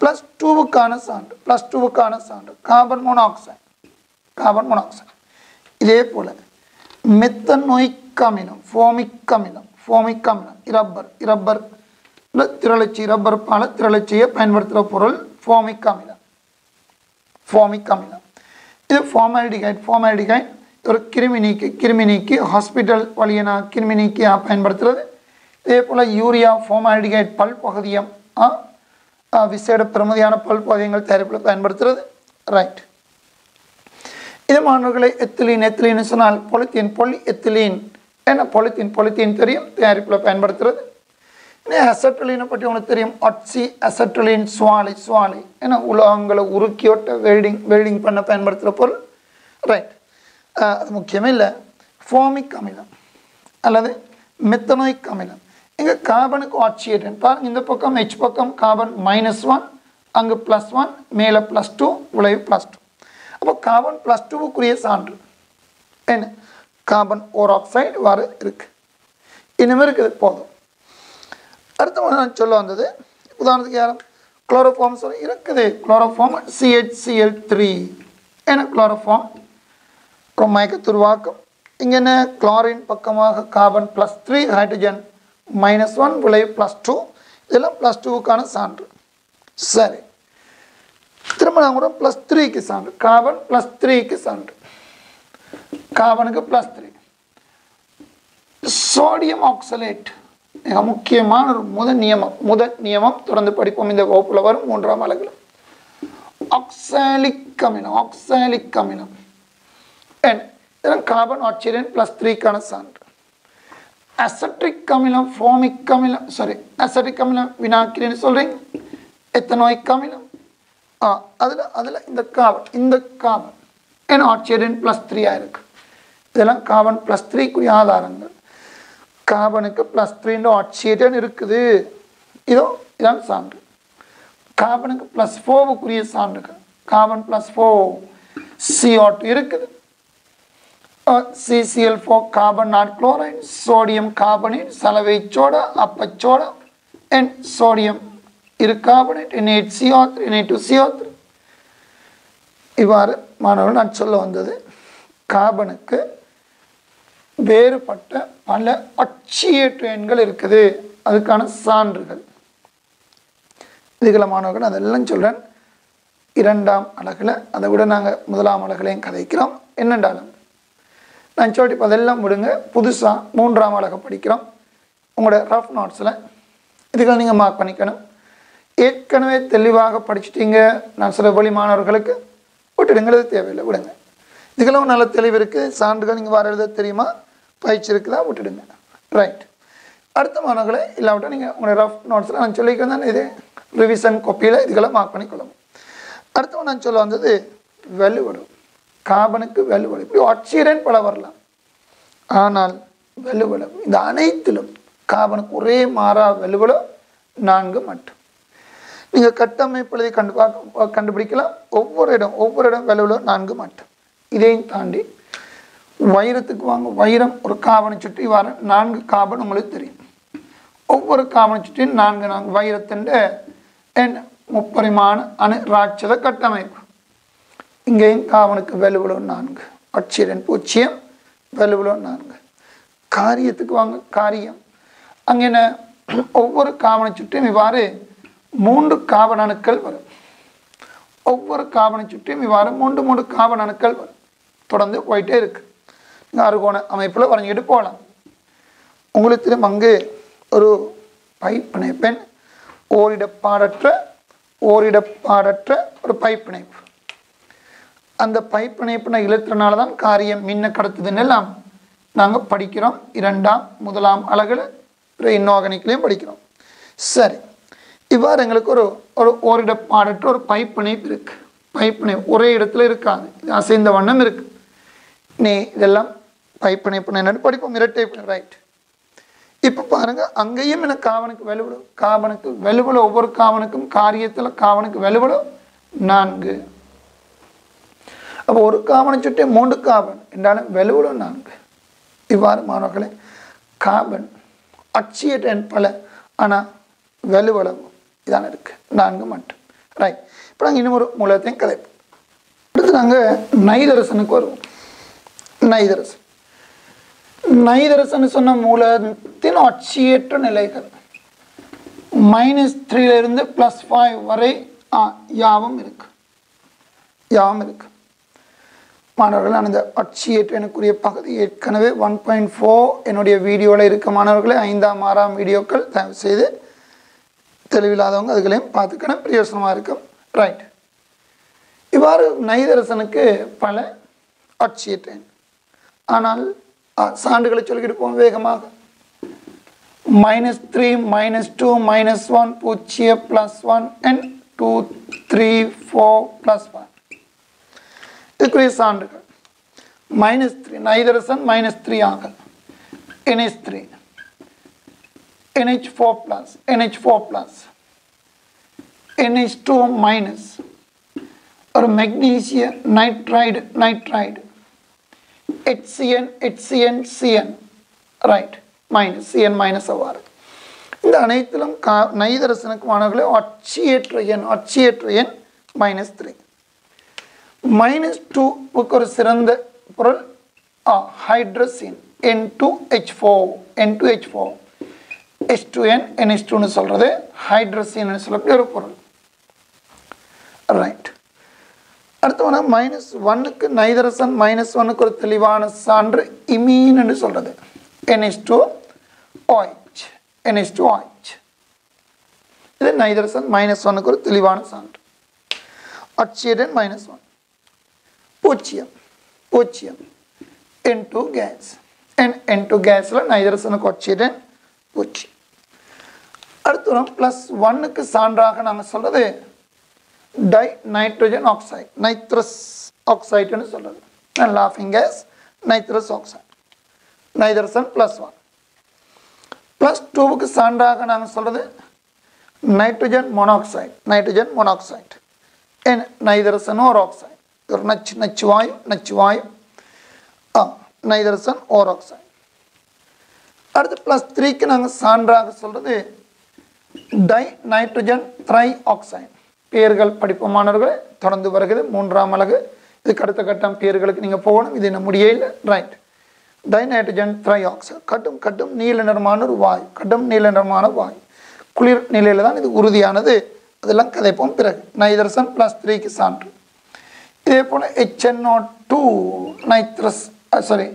ப்ளஸ் டூவுக்கான சான்று ப்ளஸ் டூவுக்கான சான்று கார்பன் மோனாக்சைடு கார்பன் மோனாக்சைடு இதே போல் மெத்தனோய்க் அமிலம் ஃபோமிக் அமிலம் ஃபோமிக் அமிலம் இரப்பர் இரப்பர் திரளச்சி ரப்பர் பால திரளச்சியை பயன்படுத்துகிற பொருள் ஃபோமிக் அமிலம் ஃபோமிக் அமிலம் இது ஃபார்மாலிடிகைட் ஃபார்மாலிடிகைட் ஒரு கிருமி நீக்கி கிருமி நீக்கி ஹாஸ்பிட்டல் வழியை கிருமி நீக்கி பயன்படுத்துறது. இதே போல் யூரியா ஃபார்மாலிடிகைட் பல் பகுதியம் விசேட பெருமதியான பல் பகுதியங்கள் தயாரிப்பில் பயன்படுத்துறது. ரைட் இது மாணவர்களை எத்திலீன் எத்திலீன் சொன்னால் பொலித்தீன் பொலி எத்திலீன் என பொலித்தீன் பொலித்தீன் தெரியும் தயாரிப்பில் பயன்படுத்துறது. இன்னும் அசட்ரலினை பற்றி உனக்கு தெரியும்? அட்சி அசட்ரலின் சுவாலை சுவாலை. ஏன்னா உலோகங்களை உருக்கியோட்ட வெல்டிங் வெல்டிங் பண்ண பயன்படுத்துகிற பொருள். ரைட் அது முக்கியமே இல்லை. ஃபோமிக் அமிலம். அல்லது மெத்தனோயிக் அமிலம். இங்கே கார்பனுக்கு ஆக்சியேட்டன் பாருங்கள் இந்த பக்கம் ஹெச் பக்கம் கார்பன் மைனஸ் ஒன் அங்கே ப்ளஸ் ஒன் மேலே ப்ளஸ் டூ விளைவு ப்ளஸ் டூ அப்போ கார்பன் ப்ளஸ் டூவுக்குரிய சான்று. என்ன? கார்பன் ஓராக்சைடு வர இருக்குது இனிமேல் இருக்குது போதும். அடுத்த சொல்ல வந்தது உதாரணத்துக்கு யாரும் குளோரோஃபார்ம் சொல்ல இருக்குது. Chloroform C H C L three ஏன்னா குளோரோஃபார்ம் அப்புறம் மயக்கத்துருவாக்கம். இங்கே என்ன? குளோரின் பக்கமாக carbon plus three hydrogen minus one விளை ப்ளஸ் டூ இதெல்லாம் ப்ளஸ் டூவுக்கான சான்று. சரி. திரும்ப நான் கூட ப்ளஸ் த்ரீக்கு சான்று. கார்பன் ப்ளஸ் த்ரீக்கு சான்று. கார்பனுக்கு ப்ளஸ் த்ரீ சோடியம் ஆக்சலேட் மிக முக்கியமான ஒரு முதல் நியமம் முதல் நியமம் தொடர்ந்து படிப்போம். இந்த வகுப்பில் வரும் மூன்றாம் அழகில் ஆக்சாலிக் அமிலம் ஆக்சாலிக் அமிலம் and இதெல்லாம் கார்பன் ஆக்சிஜன் ப்ளஸ் த்ரீக்கான சான்று அசட்ரிக் அமிலம் ஃபோமிக் அமிலம் சாரி அசட்ரிக் அமிலம் வினாக்கிரின்னு சொல்கிறீங்க எத்தனோயிக் அமிலம் ஆ அதில் அதில் இந்த கார்பன் இந்த கார்பன் ஏன்னா ஆக்சிஜன் ப்ளஸ் த்ரீயாக இருக்குது இதெல்லாம் கார்பன் ப்ளஸ் த்ரீக்குரிய ஆதாரங்கள். கார்பனுக்கு ப்ளஸ் த்ரீன்ற ஆக்சிஜன் இருக்குது. இதோ இதான் சான்று. கார்பனுக்கு ப்ளஸ் ஃபோவுக்குரிய சான்றுகள். கார்பன் ப்ளஸ் ஃபோ சிஓட்டு இருக்குது. C C L four carbon not chloride sodium carbonate சலவை சோடா அப்பச்சோடா அண்ட் சோடியம் இரு carbonate N A C O three N A two C O three இவ்வாறு மாணவர்கள் நான் சொல்ல வந்தது. கார்பனுக்கு வேறுபட்ட பல அச்சியேற்ற எண்கள் இருக்குது. அதுக்கான சான்றுகள். இதுகளை மாணவர்கள் அதெல்லாம் சொல்கிறேன் இரண்டாம் அழகில் அதை விட நாங்கள் முதலாம் அழகுலையும் கதைக்கிறோம். என்னென்றாலும். நான் சொல்லிட்டு இப்போ அதெல்லாம் விடுங்க. புதுசாக மூன்றாம் அழகை படிக்கிறோம். உங்களோட ரஃப் நோட்ஸில் இதுகளை நீங்கள் மார்க் பண்ணிக்கணும். ஏற்கனவே தெளிவாக படிச்சுட்டீங்க. நான் சில வழி மாணவர்களுக்கு விட்டுடுங்கிறது தேவையில்லை விடுங்க. இதுகளும் நல்ல தெளிவு இருக்குது சான்றுகள் நீங்கள் வர எழுத தெரியுமா? பயிற்சி இருக்குதா விட்டுடுங்க. ரைட் அடுத்த மாணவர்களை இல்லாவிட்டால் நீங்கள் உங்களுடைய ரஃப் நோட்ஸில் நான் சொல்லிக்கிறேன். இது ரிவிஷன் காப்பியில் இதுகளை மார்க் பண்ணிக்கொள்ளும் அடுத்தவன் நான் சொல்ல வந்தது வலுவடு காபனுக்கு வலுவடு இப்படி ஆக்சிடென்ட் பல வரலாம். ஆனால் வலுவலும் இந்த அனைத்திலும் காபனுக்கு ஒரே மாறா வலுவலும் நான்கு மட்டும். நீங்கள் கட்டமைப்புகளை கண்டு பார்க்க கண்டுபிடிக்கலாம். ஒவ்வொரு இடம் ஒவ்வொரு இடம் வலுவலும் நான்கு மட்டும். இதையும் தாண்டி வைரத்துக்கு வாங்க வைரம் ஒரு காவனை சுற்றி வர நான்கு காபன் உங்களுக்கு தெரியும். ஒவ்வொரு காவனை சுற்றியும் நான்கு நான்கு வைரத்தின் என்ன முப்பரிமாண அணு ராட்சத கட்டமைப்பு. இங்கேயும் காவனுக்கு வலுவலும் நான்கு. அச்சிரன் பூச்சியம் வலுவலும் நான்கு. காரியத்துக்கு வாங்க காரியம். அங்கே ஒவ்வொரு காவனை சுற்றியும் இவ்வாறு மூன்று காவன் அணுக்கள் வரும். ஒவ்வொரு காவனை சுற்றியும் இவ்வாறு மூன்று மூன்று காவன் அணுக்கள் வரும். தொடர்ந்து போயிட்டே இருக்கு. அறுகோண அமைப்பில் வரைஞ்சிக்கிட்டு போகலாம். உங்களுக்கு திரும்ப அங்கு ஒரு பைப் இணைப்பெண் ஓரிடப்பாடற்ற ஓரிடப்பாடற்ற ஒரு பைப் இணைப்பு. அந்த பைப் இணைப்பினை இழுத்துறனால தான் காரியம் மின்ன கடத்துதுன்னு எல்லாம். நாங்கள் படிக்கிறோம் இரண்டாம் முதலாம் அழகில் இன்ஆர்கானிக்லேயும் படிக்கிறோம். சரி இவ்வாறு எங்களுக்கு ஒரு ஒரு ஓரிடப்பாடற்ற ஒரு பைப் இணைப்பு இருக்குது பைப் இணைப்பு ஒரே இடத்துல இருக்காது. இது அசைந்த வண்ணம் இருக்குது நீ இதெல்லாம் பைப்பனை என்னன்னு படிப்போம் இரட்டை ரைட் இப்போ பாருங்க அங்கேயும் எனக்கு காவனுக்கு வலுவலும் காவனுக்கு வலுவலும் ஒவ்வொரு காவனுக்கும் காரியத்தில் காவனுக்கு வலுவலும் நான்கு. அப்போ ஒரு காவனை சுட்டே மூன்று காவன். என்றாலும் வலுவலும் நான்கு. இவ்வாறு மாணவர்களே காபன் அச்சியட்டன் பல ஆனால் வலுவளவு. இதான இருக்கு. நான்கு மட்டும். ரைட் இப்போ நாங்கள் இன்னும் ஒரு மூலத்தையும் கதைப்போம் அடுத்து நாங்கள் நைதரசனுக்கு வருவோம். நைதரசன். நைதரசன் சொன்ன மூலத்தின் அச்சியற்ற நிலைகள். மைனஸ் த்ரீலேருந்து ப்ளஸ் ஃபைவ் வரை யாவும் இருக்கு. யாவும் இருக்கு. மாணவர்கள் அந்த இந்த அச்சியற்ற எனக்குரிய பகுதி ஏற்கனவே ஒன் பாயிண்ட் ஃபோர் என்னுடைய வீடியோவில் இருக்க. மாணவர்களே ஐந்தாம் ஆறாம் வீடியோக்கள் தயவு செய்து தெளிவில்லாதவங்க அதுகளையும் பார்த்துக்கணும். பிரயோசனமாக இருக்கும் ரைட் இவ்வாறு நைதரசனுக்கு பல அச்சியற்றேன் ஆனால் சான்றுகளை சொல்லிக்கிட்டு போவோம் வேகமாக. Minus three minus two minus one பூஜ்ஜிய plus one and two three four plus one இதுக்குரிய சான்றுகள். மைனஸ் த்ரீ நைதரசன் minus three ஆகல். N H three N H four plus N H four plus N H two minus ஒரு மெக்னீசிய nitride nitride HCN HCN CN right minus CN minus அவ்வாறு. இந்த அனைத்திலும் கா நைதரசனுக்கு மாணவர்களே அச்சியற்ற எண் அச்சியற்ற எண் மைனஸ் த்ரீ மைனஸ் டூவுக்கு ஒரு சிறந்த பொருள் hydrazine N two H four N two H four H two N N N H டூன்னு சொல்கிறது ஹைட்ரசின்னு சொல்லக்கூடிய ஒரு பொருள். ரைட் அடுத்தவன மைனஸ் ஒன்னுக்கு நைதரசன் மைனஸ் ஒன்னுக்கு ஒரு தெளிவான சான்று இமீன் என்று சொல்றது. N S two H N S two H இது நைதரசன் மைனஸ் ஒன்னுக்கு ஒரு தெளிவான சான்று. ஆக்சிஜன் மைனஸ் ஒன் பூச்சியம். பூச்சியம். N two gas N N two கேஸில் நைதரசனுக்கு ஆக்சிஜன் பூச்சியம் அடுத்து வரும் ப்ளஸ் ஒன்னுக்கு சான்றாக நாங்கள் சொல்கிறது டை நைட்ரஜன் ஆக்சைடு நைத்ரஸ் ஆக்சைடுன்னு சொல்கிறது நான் லாஃபிங் கேஸ் நைத்ரஸ் ஆக்சைடு நைதரசன் ப்ளஸ் ஒன் ப்ளஸ் டூவுக்கு சான்றாக நாங்கள் சொல்கிறது nitrogen monoxide nitrogen monoxide N நைதரசன் ஓர் ஆக்சைடு ஒரு நச்சு நச்சு வாயு நச்சு வாயு. ஆ நைதரசன் ஓர் ஆக்சைடு அடுத்து ப்ளஸ் த்ரீக்கு நாங்கள் சான்றாக சொல்கிறது டை நைட்ரஜன் த்ரை ஆக்சைடு பேர்கள் படிப்பு மாணவர்களை தொடர்ந்து வருகிறது. மூன்றாம் அலகு. இதுக்கு அடுத்த கட்டம் பேர்களுக்கு நீங்கள் போகணும். இது என்ன முடியல ரைட் டைநைட்ரஜன் த்ரை ஆக்சைடு கட்டும் கட்டும் நீல நிறமான ஒரு வாயு. கட்டும் நீல நிறமான வாயு. குளிர் நிலையில் தான் இது உறுதியானது. அதெல்லாம் கதைப்போம் பிறகு. நைதர்சன் ப்ளஸ் த்ரீக்கு சான்று. இதே போல் HNO two nitrous sorry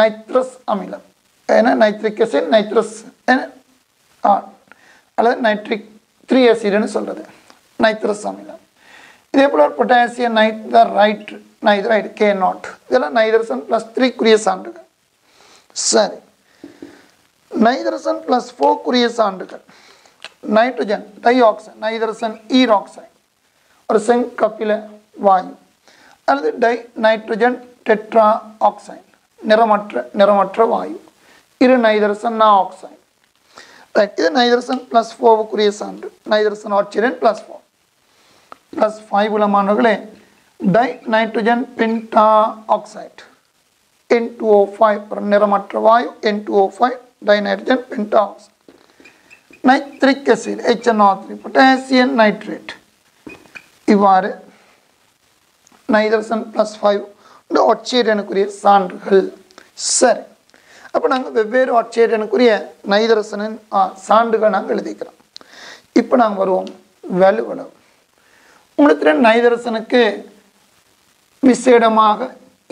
nitrous அமிலம். ஏன்னா நைட்ரிக் அசிட் நைத்ரஸ் ஆ அல்லது நைட்ரிக் த்ரீ அசிட்னு சொல்கிறது நைட்ரஸ் அமிலம் இதே போல் பொட்டாசியம் நைட்ர ரைட் நைட்ரைடு கே நாட் இதெல்லாம் நைதரசன் ப்ளஸ் த்ரீக்குரிய சான்றுகள். சரி. நைதரசன் ப்ளஸ் ஃபோர்க்குரிய சான்றுகள். நைட்ரஜன் டை ஆக்சைடு நைதரசன் ஈராக்சைடு ஒரு செங்கப்பில வாயு. அல்லது டை நைட்ரஜன் டெட்ரா ஆக்சைடு நிறமற்ற நிறமற்ற வாயு. இரு நைதரசன் நா ஆக்சைடு ரைட் இது நைதரசன் ப்ளஸ் ஃபோவுக்குரிய சான்று. நைதரசன் oxygen plus four plus five உள்ள மாணவர்களே di nitrogen penta oxide N two O five நிறமற்ற வாயு N two O five di nitrogen penta oxide nitric acid H N O three potassium nitrate இவ்வாறு நைதரசன் ப்ளஸ் ஃபைவ் இந்த ஆக்சிஜனுக்குரிய சான்றுகள். சரி. அப்போ நாங்கள் வெவ்வேறு ஆக்சிஜனுக்குரிய நைதரசனின் சான்றுகள் நாங்கள் எழுதிக்கிறோம். இப்போ நாங்கள் வருவோம் வலுவளவு. உங்களுக்கு நயதரசனுக்கு விசேடமாக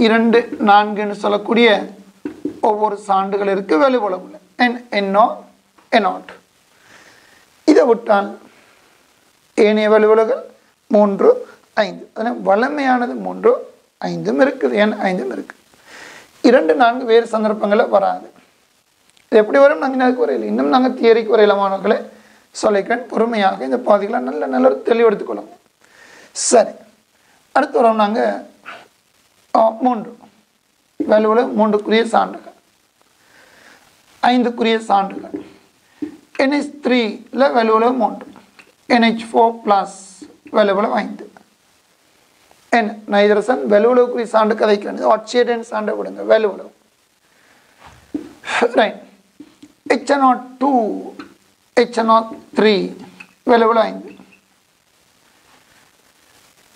இரண்டு நான்குன்னு சொல்லக்கூடிய ஒவ்வொரு சான்றுகள் இருக்கு. வலுவளவுல என் என்னோ எனாட் இதை விட்டால் ஏனைய வலுவலுகள் மூன்று ஐந்து. அதனால் வளமையானது மூன்று ஐந்தும் இருக்குது. ஏன் ஐந்தும் இருக்குது இரண்டு நான்கு வேறு சந்தர்ப்பங்களில் வராது. இது எப்படி வரும்? நாங்கள் அதுக்கு வரையில இன்னும் நாங்கள் தியரிக்கு வரையில மாணவர்களே சொல்லிக்கிறேன். பொறுமையாக இந்த பாதிகளை நல்ல நல்ல ஒரு தெளிவெடுத்துக்கொள்ளுங்க சரி. அடுத்து வரோம் நாங்கள் மூன்று. வேலையில் மூன்றுக்குரிய சான்றுகள். ஐந்துக்குரிய சான்றுகள். என்ஹெச் த்ரீல வேலையில் மூன்று. என்ஹெச் ஃபோர் ப்ளஸ் வேலையில் ஐந்து. என் நைதரசன் வெலுவலுக்குரிய சான்று கதைக்க வேண்டியது ஆட்சியடன் சான்றை விடுங்க வெலுவலு. ரைட் எச் நாட் டூ எச் நாட் த்ரீ வெலுவலு ஐந்து.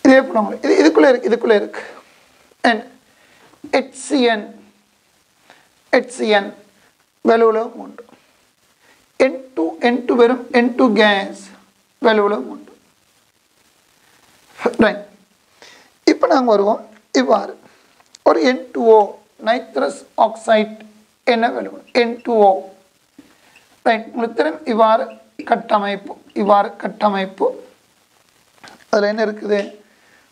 இதே போல இது இதுக்குள்ளே இருக்கு இதுக்குள்ளே இருக்கு. என் ஹெச்சிஎன் ஹெச்சிஎன் வெலுவலு உண்டு. என் டூ என் டூ வெறும் என் டூ கேஸ் வெலுவலு உண்டு. ரைட் இப்போ நாங்கள் வருவோம். இவ்வாறு. ஒரு N two O nitrous oxide என்ன வெளிவரும் என் டூஓ ரைட் உங்களுக்கு தெரியும் இவ்வாறு கட்டமைப்பு இவ்வாறு கட்டமைப்பு. அதில் என்ன இருக்குது?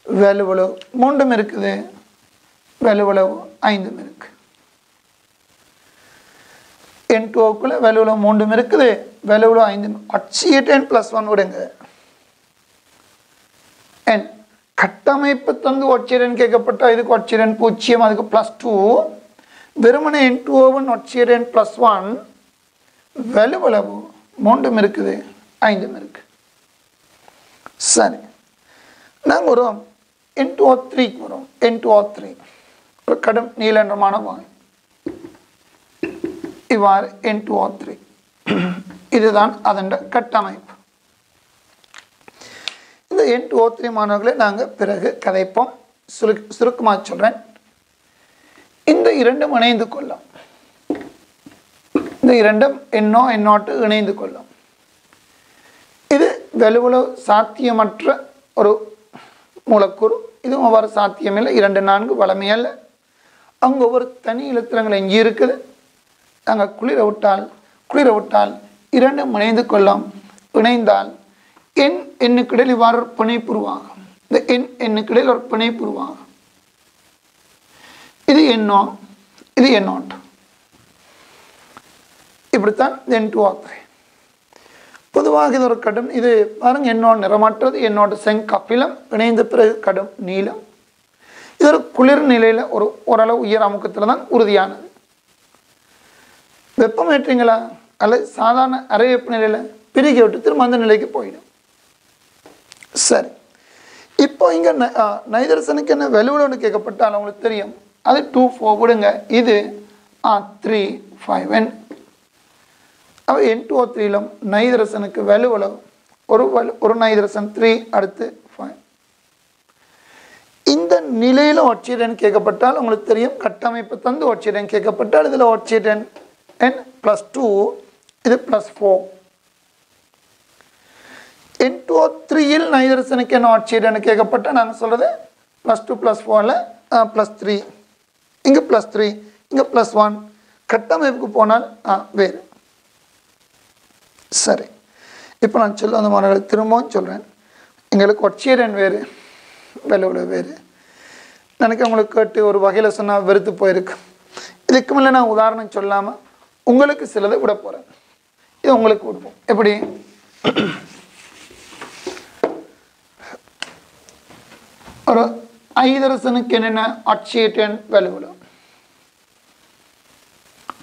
வலுவளவு மூன்றும் இருக்குது. வலுவளவு ஐந்தும் இருக்கு. என் டூக்குள்ள வலுவளவு மூன்றும் இருக்குது. வலுவளவு ஐந்தும் டென் ப்ளஸ் ஒன் விடுங்க. என் கட்டமைப்பு தந்து ஒச்சிரன் கேட்கப்பட்ட இதுக்கு ஒச்சிரன் பூஜ்ஜியம் அதுக்கு ப்ளஸ் டூ வெறுமனை என் டூ ஓவன் ஒட்சியரன் ப்ளஸ் ஒன் வலுவளவு மூன்றும் இருக்குது ஐந்தும் இருக்கு. சரி. நாங்கள் ஒரு என் டூ ஓ த்ரீக்கு வரும். என் டூ ஓ த்ரீ ஒரு கடும் நீலன்றமான வாய். இவ்வாறு என் டூ ஓ த்ரீ இதுதான் அதன் கட்டமைப்பு. இந்த என் டூ ஓ த்ரீ மாணவர்களை நாங்கள் பிறகு கதைப்போம். சுரு சுருக்கமாக சொல்கிறேன் இந்த இரண்டும் இணைந்து கொள்ளும். இந்த இரண்டும் எண்ணோ எண்ணோட்டு இணைந்து கொள்ளும். இது வெலுவலு சாத்தியமற்ற ஒரு மூலக்கூறு. இதுவும் ஒவ்வொரு சாத்தியமில்லை. இரண்டு நான்கு வளமையல்ல அங்கே ஒவ்வொரு தனி இலத்திரங்கள் எங்கே இருக்குது. நாங்கள் குளிர விட்டால் குளிர விட்டால் இரண்டும் முனைந்து கொள்ளும். இணைந்தால் எண் எண்ணுக்கிடையில் இவ்வாறு ஒரு பிணைப்பு உருவாகும். இந்த எண் எண்ணுக்கிடையில் ஒரு பிணைப்பு உருவாகும். இது எண்ணோ இது எண்ணோட்டு இப்படித்தான் தென் டூ ஆத்ரே பொதுவாக இது ஒரு கடும் இது பாருங்க என்னோட நிறமாற்றது என்னோட செங்கப்பிலம் இணைந்த பிறகு கடும் நீளம். இது ஒரு குளிர் நிலையில் ஒரு ஓரளவு உயர் அமுக்கத்தில் தான் உறுதியானது. வெப்பம் ஏற்றீங்களா? அல்லது சாதாரண அறை வெப்பநிலையில் பிரிக்க விட்டு திரும்ப அந்த நிலைக்கு போயிடும். சரி. இப்போ இங்கே நைதரசனுக்கு என்ன வெலுவலோன்னு கேட்கப்பட்டால் உங்களுக்கு தெரியும். அது டூ ஃபோர் விடுங்க. இது த்ரீ ஃபைவ் அண்ட் அவ என் டூ ஓ த்ரீலும் நைதரசனுக்கு வெலுவலோ ஒரு வலு ஒரு நைதரசன் த்ரீ அடுத்து ஃபைவ் இந்த நிலையில் ஆட்சியடன் கேட்கப்பட்டால் உங்களுக்கு தெரியும் கட்டமைப்பு தந்து ஆட்சியடன் கேட்கப்பட்டால் இதில் ஆட்சியடன் என் ப்ளஸ் டூ இது ப்ளஸ் ஃபோர் என் டூ த்ரீயில் நைதரசனுக்கு என்ன ஆட்சியடன்னு கேட்கப்பட்டால் நாங்கள் சொல்கிறது ப்ளஸ் டூ ப்ளஸ் ஃபோரில் ப்ளஸ் த்ரீ இங்கே ப்ளஸ் த்ரீ இங்கே ப்ளஸ் ஒன் கட்டமைப்புக்கு போனால் ஆ வேறு. சரி. இப்போ நான் சொல்ல அந்த மாணவர்கள் திரும்பவும் சொல்கிறேன் எங்களுக்கு ஒட்சியரன் வேறு வெலுவில் வேறு. எனக்கு உங்களுக்கு கேட்டு ஒரு வகையில் சொன்னால் வெறுத்து போயிருக்கு. இதுக்கு மேலே நான் உதாரணம் சொல்லாமல் உங்களுக்கு சிலதை விட போகிறேன் இது உங்களுக்கு விடுவோம். எப்படி? ஒரு ஐதரசனுக்கு என்னென்ன ஆட்சியேட்டன் வெலுவில்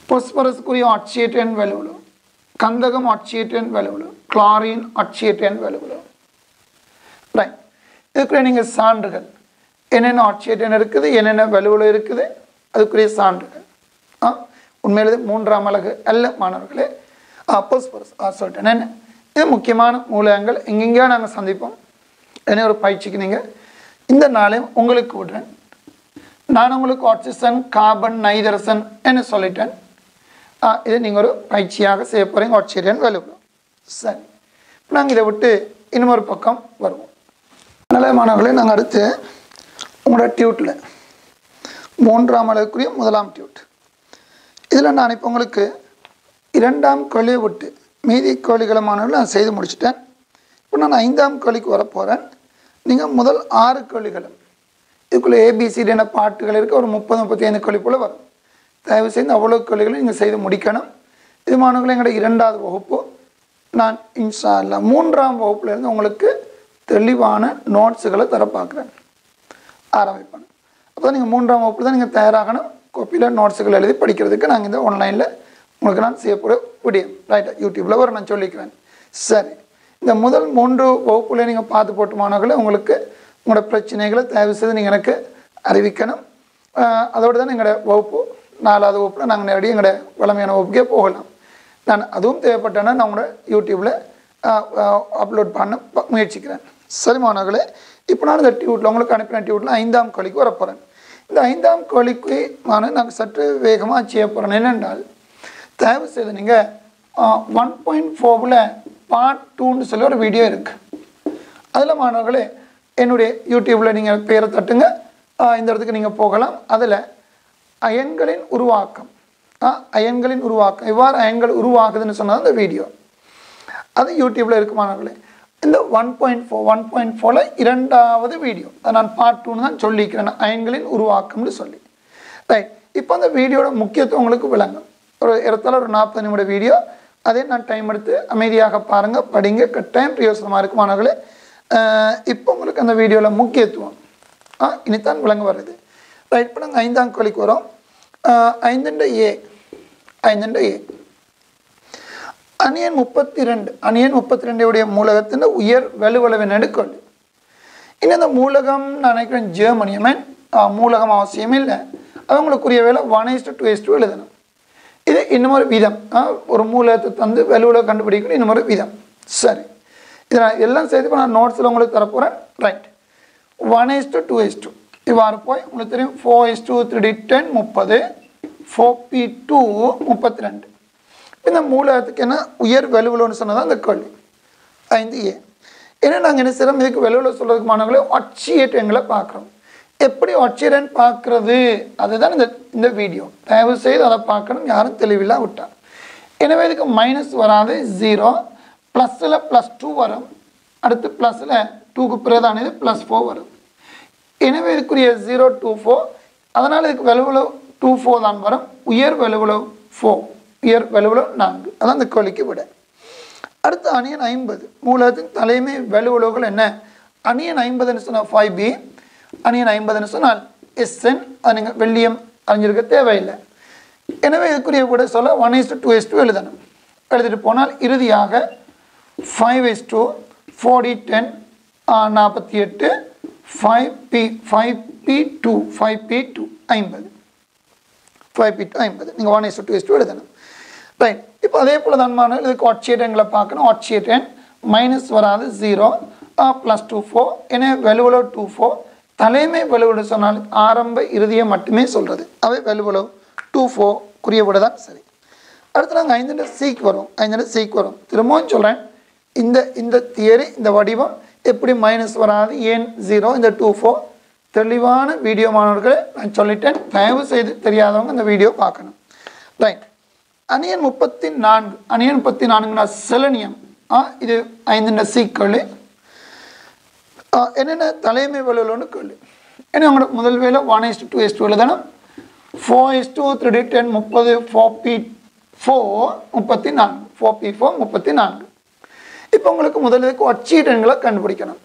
பொஸ்பரஸுக்குரிய ஆட்சியேட்டன் வெலுவில் கந்தகம் ஆட்சியேட்டன் வெலுவில் குளாரின் ஆட்சியேட்டன் வெலுவில் ரைட் இதுக்குரிய நீங்கள் சான்றுகள் என்னென்ன ஆட்சியேட்டன் இருக்குது என்னென்ன வலுவலும் இருக்குது அதுக்குரிய சான்றுகள் ஆ உண்மையிலே மூன்றாம் அழகு அல்ல மாணவர்களே பொஸ்பரஸ் ஆ சொல்லிட்டேன் என்ன இது முக்கியமான மூலகங்கள் எங்கெங்கேயோ நாங்கள் சந்திப்போம் என்ன ஒரு பயிற்சிக்கு நீங்கள் இந்த நாளையும் உங்களுக்கு விடுறேன் நான் உங்களுக்கு ஆக்சிஜன் கார்பன் நைதரசன் என்ன சொல்லிட்டேன் இதை நீங்கள் ஒரு பயிற்சியாக செய்ய போகிறீங்க ஆக்சிஜன் வலுவு. சரி. இப்போ நாங்கள் இதை விட்டு இன்னொரு பக்கம் வருவோம். நல்ல மாணவர்களே நாங்கள் அடுத்து உங்களோட டியூட்டில் மூன்றாம் அளவுக்குரிய முதலாம் டியூட் இதில் நான் இப்போ உங்களுக்கு இரண்டாம் கேள்வியை விட்டு மீதி கேள்விகளை மாணவர்கள் நான் செய்து முடிச்சிட்டேன். இப்போ நான் ஐந்தாம் கேள்விக்கு வர போகிறேன் நீங்கள் முதல் ஆறு கேள்விகளும் இதுக்குள்ளே ஏபிசிடி என பாட்டுகள் இருக்க. ஒரு முப்பது முப்பத்தி ஐந்து கேள்வி போல் வரும். தயவு செய்து அவ்வளோ கொள்கைகளும் நீங்கள் செய்து முடிக்கணும். இது மாணவர்கள் எங்களோட இரண்டாவது வகுப்பு. நான் இன்ஷா இல்லை மூன்றாம் வகுப்புலேருந்து உங்களுக்கு தெளிவான நோட்ஸுகளை தர பார்க்குறேன். ஆரம்பிப்பேன் அப்போ நீங்கள் மூன்றாம் வகுப்பில் தான் நீங்கள் தயாராகணும். காப்பியில் நோட்ஸுகள் எழுதி படிக்கிறதுக்கு நாங்கள் இந்த ஆன்லைனில் உங்களுக்கு நான் செய்யக்கூடிய விடியம் ரைட்டாக யூடியூப்பில் ஒரு நான் சொல்லிக்கிறேன். சரி. இந்த முதல் மூன்று வகுப்புல நீங்கள் பார்த்து போட்டு மாணவர்களை உங்களுக்கு உங்களோட பிரச்சனைகளை தயவு செய்து நீங்கள் எனக்கு அறிவிக்கணும். அதோடு தான் எங்களோட வகுப்பு. நாலாவது வகுப்பில் நாங்கள் நேரடியாக எங்களோட வளமையான வகுப்புக்கே போகலாம். நான் அதுவும் தேவைப்பட்டேன்னா நான் உங்களோட யூடியூப்பில் அப்லோட் பண்ண ப- முயற்சிக்கிறேன். சரி மாணவர்களே இப்போ நான் இந்த டியூட்டில் உங்களுக்கு அனுப்பின டியூட்டில் ஐந்தாம் கோழிக்கு வரப்போகிறேன் இந்த ஐந்தாம் கோழிக்கு நான் நாங்கள் சற்று வேகமாக செய்ய போகிறேன் என்னென்றால் தயவு செய்து நீங்கள் ஒன் பாயிண்ட் ஃபோரில் பார்ட் டூன்னு சொல்லி ஒரு வீடியோ இருக்குது அதில் மாணவர்களே என்னுடைய யூடியூப்பில் நீங்கள் பேரை தட்டுங்க. இந்த இடத்துக்கு நீங்கள் போகலாம். அதில் அயன்களின் உருவாக்கம். அயன்களின் உருவாக்கம். எவ்வாறு அயன்கள் உருவாகுதுன்னு சொன்னது அந்த வீடியோ அது யூடியூப்பில் இருக்குமானவர்களே இந்த one point four one point ஃபோரில் இரண்டாவது வீடியோ அதை நான் பார்ட் டூன்னு தான் சொல்லிக்கிறேன். அயன்களின் உருவாக்கம்னு சொல்லி. ரைட் இப்போ அந்த வீடியோட முக்கியத்துவம் உங்களுக்கு விளங்கும். ஒரு இடத்துல ஒரு நாற்பது நிமிட வீடியோ அதே நான் டைம் எடுத்து அமைதியாக பாருங்கள் படிங்க. கட்டாயம் பிரயோசனமாக இருக்கும் மாணவர்களே இப்போ உங்களுக்கு அந்த வீடியோவில் முக்கியத்துவம். ஆ இனித்தான் விளங்க வருது ரைட் பண்ணுங்க ஐந்தாம் கோழிக்கு வரும் ஐந்துண்ட ஏ ஐந்துண்ட ஏ அணியன் முப்பத்தி ரெண்டு அணியன் முப்பத்தி ரெண்டுடைய மூலகத்தின் உயர் வலுவளவின் நடுக்கொள் இன்னும் இந்த மூலகம் நான் நினைக்கிறேன் ஜெர்மனி மீன் மூலகம் அவசியம் இல்லை அவங்களுக்குரிய வேலை ஒன் இஸ்டு டூ இஸ்டு எழுதணும் இது இன்னமொரு விதம் ஒரு மூலகத்தை தந்து வலுவில் கண்டுபிடிக்கணும் இன்னமொரு விதம் சரி இதை நான் எல்லாம் சேர்த்து இப்போ நான் நோட்ஸில் உங்களுக்கு தரப்போகிறேன் right one is to two is to two இவ்வாறு போய் உங்களுக்கு தெரியும். Four is two three ten முப்பது. ஃபோர் பி டூ முப்பத்தி ரெண்டு இந்த மூலத்துக்கு என்ன? உயர் வலுவிலன்னு சொன்னதான் இந்த கேள்வி. ஐந்து ஏ ஏன்னா நாங்கள் என்ன செய்கிறோம் இதுக்கு வெளியில் சொல்கிறதுக்கு மாணவர்களே ஒட்சியேட்டங்களை பார்க்குறோம். எப்படி ஒட்சியரன் பார்க்குறது? அதுதான் இந்த இந்த வீடியோ தயவு செய்து அதை பார்க்கணும் யாரும் தெளிவில்லா விட்டார். எனவே இதுக்கு மைனஸ் வராது ஜீரோ ப்ளஸில் ப்ளஸ் டூ வரும். அடுத்து ப்ளஸில் டூக்கு பிறதான இது ப்ளஸ் ஃபோர் வரும். எனவே இதுக்குரிய ஜீரோ டூ ஃபோர் அதனால் இதுக்கு வலுவில் டூ ஃபோர் தான் வரும். உயர் வலுவில் ஃபோர் உயர் வலுவில் நான்கு. அதான் இந்த கோழிக்கு விட. அடுத்து அணியன் ஐம்பது. மூலத்தின் தலைமை வலுவுலோகள் என்ன? அணியன் ஐம்பதுன்னு சொன்னால் ஃபைவ் பி அணியன் ஐம்பதுன்னு சொன்னால் எஸ்என் அது நீங்கள் வெள்ளியம் அறிஞ்சிருக்க தேவையில்லை. எனவே இதுக்குரிய கூட சொல்ல one is two is two எழுதணும். எழுதிட்டு போனால் இறுதியாக five is two forty ten நாற்பத்தி எட்டு five P five P two five P two ஐம்பது. ஃபைவ் பி டூ ஐம்பது. நீங்கள் one is two is two எழுதணும். ரைட் இப்போ அதே போல் தான் மாணவர்கள் இதுக்கு ஒட்சியேட்டங்களை பார்க்கணும். ஒட்சியேட்டன் மைனஸ் வராது ஜீரோ ப்ளஸ் டூ ஃபோர் எனவே வெலுவலோ டூ ஃபோர் தலைமை வெலுவலு சொன்னால் ஆரம்ப இறுதியை மட்டுமே சொல்கிறது அவை வெலுவலோ டூ ஃபோர் குறிய விட தான் சரி. அடுத்து நாங்கள் ஐந்து சீக் வரும். ஐந்து சீக் வரும். திரும்பவும் சொல்கிறேன் இந்த இந்த தியரி இந்த வடிவம் எப்படி மைனஸ் வராது? ஏன்? ஜீரோ இந்த டூ ஃபோர் தெளிவான வீடியோ மாணவர்களை நான் சொல்லிட்டேன். தயவு செய்து தெரியாதவங்க இந்த வீடியோ பார்க்கணும். ரைட் அணியன் முப்பத்தி நான்கு அணியன் முப்பத்தி நான்குனா செலனியம். ஆ இது ஐந்து சீக்கள் என்னென்ன தலைமை வலுவலன்னு கேள்வி ஏன்னா உங்களுக்கு முதல் வேலை one is two is two தானே? Four is two three ten முப்பது ஃபோர் பி ஃபோர் முப்பத்தி நான்கு ஃபோர் பி ஃபோர் முப்பத்தி நான்கு இப்போ உங்களுக்கு முதல் இதுக்கு ஒச்சீட்டன்களை கண்டுபிடிக்கணும்.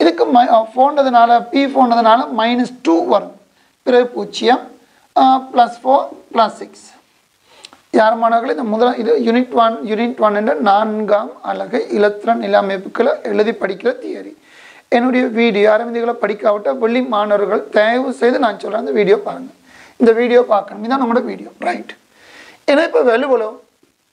இதுக்கு மை ஃபோன்றதுனால uh, பி ஃபோன்றதுனால மைனஸ் டூ வரும். பிறகு பூஜ்ஜியம் ப்ளஸ் ஃபோர் ப்ளஸ் சிக்ஸ் யார் மாணவர்களே இந்த முதல் இது யூனிட் ஒன் யூனிட் ஒன் என்ற நான்காம் அலகு இலத்திரன் நில அமைப்புகளை எழுதி படிக்கிற தியரி. என்னுடைய வீடியோ யாரும் இதுகளை படிக்காவிட்ட வெள்ளி மாணவர்கள் தயவு செய்து நான் சொல்கிறேன் அந்த வீடியோ பாருங்கள் இந்த வீடியோ பார்க்கணும். இதான் நம்மளோட வீடியோ. ரைட் ஏன்னா இப்போ வெலுவலோ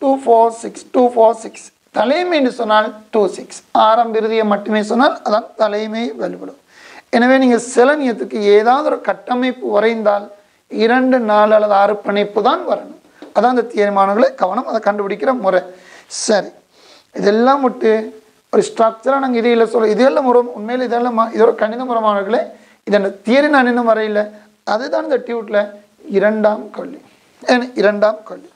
two four six two four six தலைமை என்று சொன்னால் டூ சிக்ஸ் ஆறாம் இறுதியை மட்டுமே சொன்னால் அதான் தலைமை வலுப்படும். எனவே நீங்கள் சிலனியத்துக்கு ஏதாவது ஒரு கட்டமைப்பு வரைந்தால் இரண்டு நாலு அல்லது ஆறு பிணைப்பு தான் வரணும். அதான் அந்த தீர்மானங்களை கவனம் அதை கண்டுபிடிக்கிற முறை. சரி. இதெல்லாம் விட்டு ஒரு ஸ்ட்ரக்சராக நாங்கள் இது இல்லை சொல்ல இதெல்லாம் முறை உண்மையில் இதெல்லாம் இதோட இது ஒரு கணித முறைமானங்களே இதன் தியரி நான் இன்னும் வரையில. அதுதான் இந்த டியூட்டில் இரண்டாம் கொள்ளி ஏன் இரண்டாம் கொள்ளி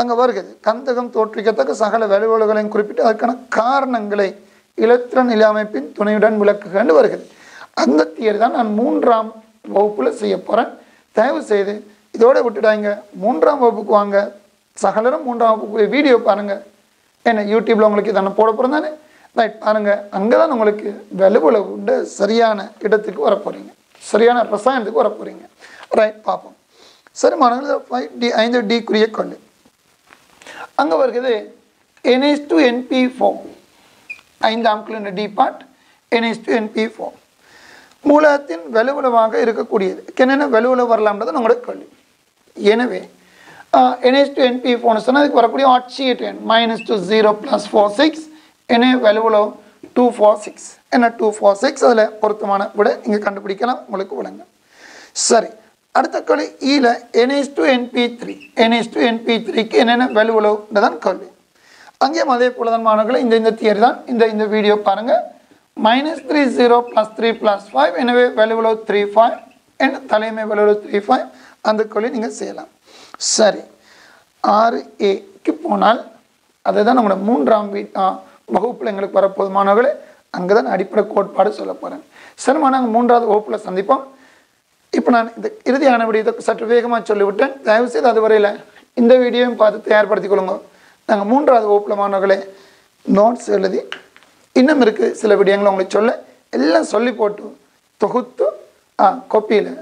அங்கே வருகிறது கந்தகம் தோற்றுவிக்கத்தக்க சகல வலுவலுகளையும் குறிப்பிட்டு அதற்கான காரணங்களை இலத்திர நில அமைப்பின் துணையுடன் விளக்குகன்னு வருகிறது. அந்த தியரி தான் நான் மூன்றாம் வகுப்பில் செய்ய போகிறேன் தயவு செய்து இதோடு விட்டுடாங்க மூன்றாம் வகுப்புக்கு வாங்க. சகலரும் மூன்றாம் வகுப்பு வீடியோ பாருங்கள் என்ன யூடியூப்பில் உங்களுக்கு இதை போட போகிறேன் தானே? ரைட் பாருங்கள் அங்கே தான் உங்களுக்கு வலுவலை உண்டு. சரியான இடத்துக்கு வர போகிறீங்க சரியான ரசாயனத்துக்கு வர போகிறீங்க ரைட் பார்ப்போம். சரி மாணவர்கள் ஃபைவ் டி ஐந்து டிக்குரிய கொண்டு அங்கே வருகிறது N S two N P four ஐந்தாம் kilo D part N S two N P four மூலத்தின் வலுவளவாக இருக்கக்கூடியது. என்னென்ன வலுவளவு வரலாம்ன்றது நம்மளோட கேள்வி எனவே என்எஸ் டு என்பி ஃபோன் சொன்னால் அதுக்கு வரக்கூடிய ஆட்சியேட் எண். Minus two zero plus four six என்ன வலுவளவு? டூ ஃபோர் சிக்ஸ் என்ன டூ ஃபோர் சிக்ஸ் அதில் பொருத்தமான விட நீங்கள் கண்டுபிடிக்கலாம் உங்களுக்கு விளங்க சரி. அடுத்த கேள்வி ஈல N S two N P three N S two N P த்ரீக்கு என்னென்ன வலுவளவுன்றதான் கேள்வி. அங்கேயும் அதே போல தான் மாணவர்களே இந்த இந்த தியரி தான். இந்த இந்த வீடியோ பாருங்கள் minus three zero plus three plus five எனவே வலுவளவு த்ரீ ஃபைவ் என்ன தலைமை வலுவளவு த்ரீ ஃபைவ் அந்த கேள்வி நீங்கள் செய்யலாம். சரி. ஆறு ஏக்கு போனால் அதுதான் நம்மளோட மூன்றாம் வீ வகுப்பில் எங்களுக்கு வரப்போது மாணவர்களே. அங்கே தான் அடிப்படை கோட்பாடு சொல்ல போகிறேன் சரிம்மா நாங்கள் மூன்றாவது வகுப்பில் சந்திப்போம். இப்போ நான் இந்த இறுதியான விடியத்தை சற்று வேகமாக சொல்லிவிட்டேன். தயவுசெய்து அது வரையில் இந்த வீடியோவையும் பார்த்து தயார்படுத்திக் கொள்ளுங்க. நாங்கள் மூன்றாவது வகுப்பில் மாணவர்களே நோட்ஸ் எழுதி இன்னும் இருக்குது சில விடயங்களை உங்களுக்கு சொல்ல எல்லாம் சொல்லி போட்டு தொகுத்து ஆ கொப்பியில்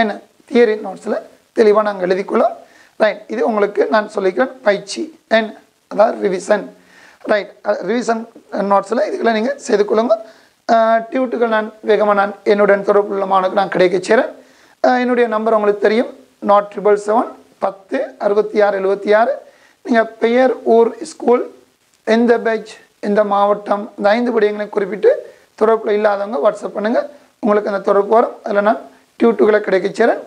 என்ன தியரி நோட்ஸில் தெளிவாக நாங்கள் எழுதிக்கொள்ளோம். ரைட் இது உங்களுக்கு நான் சொல்லிக்கிறேன் பயிற்சி என்ன அதாவது ரிவிசன் ரைட் ரிவிசன் நோட்ஸில் இதுக்கெல்லாம் நீங்கள் செய்து கொள்ளுங்க. டியூட்டுகள் நான் வேகமாக நான் என்னுடன் தொடர்புள்ள மாணவர்கள் நான் கிடைக்க செய்கிறேன் என்னுடைய நம்பர் உங்களுக்கு தெரியும். நாட் ட்ரிபிள் செவன் பத்து அறுபத்தி ஆறு எழுபத்தி ஆறு நீங்கள் பெயர் ஊர் ஸ்கூல் எந்த பேட்ச் எந்த மாவட்டம் இந்த ஐந்து விடயங்களை குறிப்பிட்டு தொடர்பில் இல்லாதவங்க வாட்ஸ்அப் பண்ணுங்கள் உங்களுக்கு அந்த தொடர்பு வரும். அதில் நான் டியூட்டுகளை கிடைக்க சேரேன்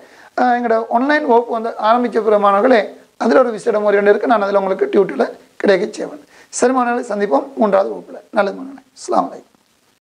எங்களோட ஆன்லைன் வகுப்பு வந்து ஆரம்பித்த பிற மாணவர்களே அதில் ஒரு விசேட முறை ஒன்று இருக்குது நான் அதில் உங்களுக்கு டியூட்டில் கிடைக்க செய்வேன். சரி மாணவர்களை சந்திப்போம் மூன்றாவது வகுப்பில். நல்லது மாணவர்களே. அஸ்லாம் வலைக்கம்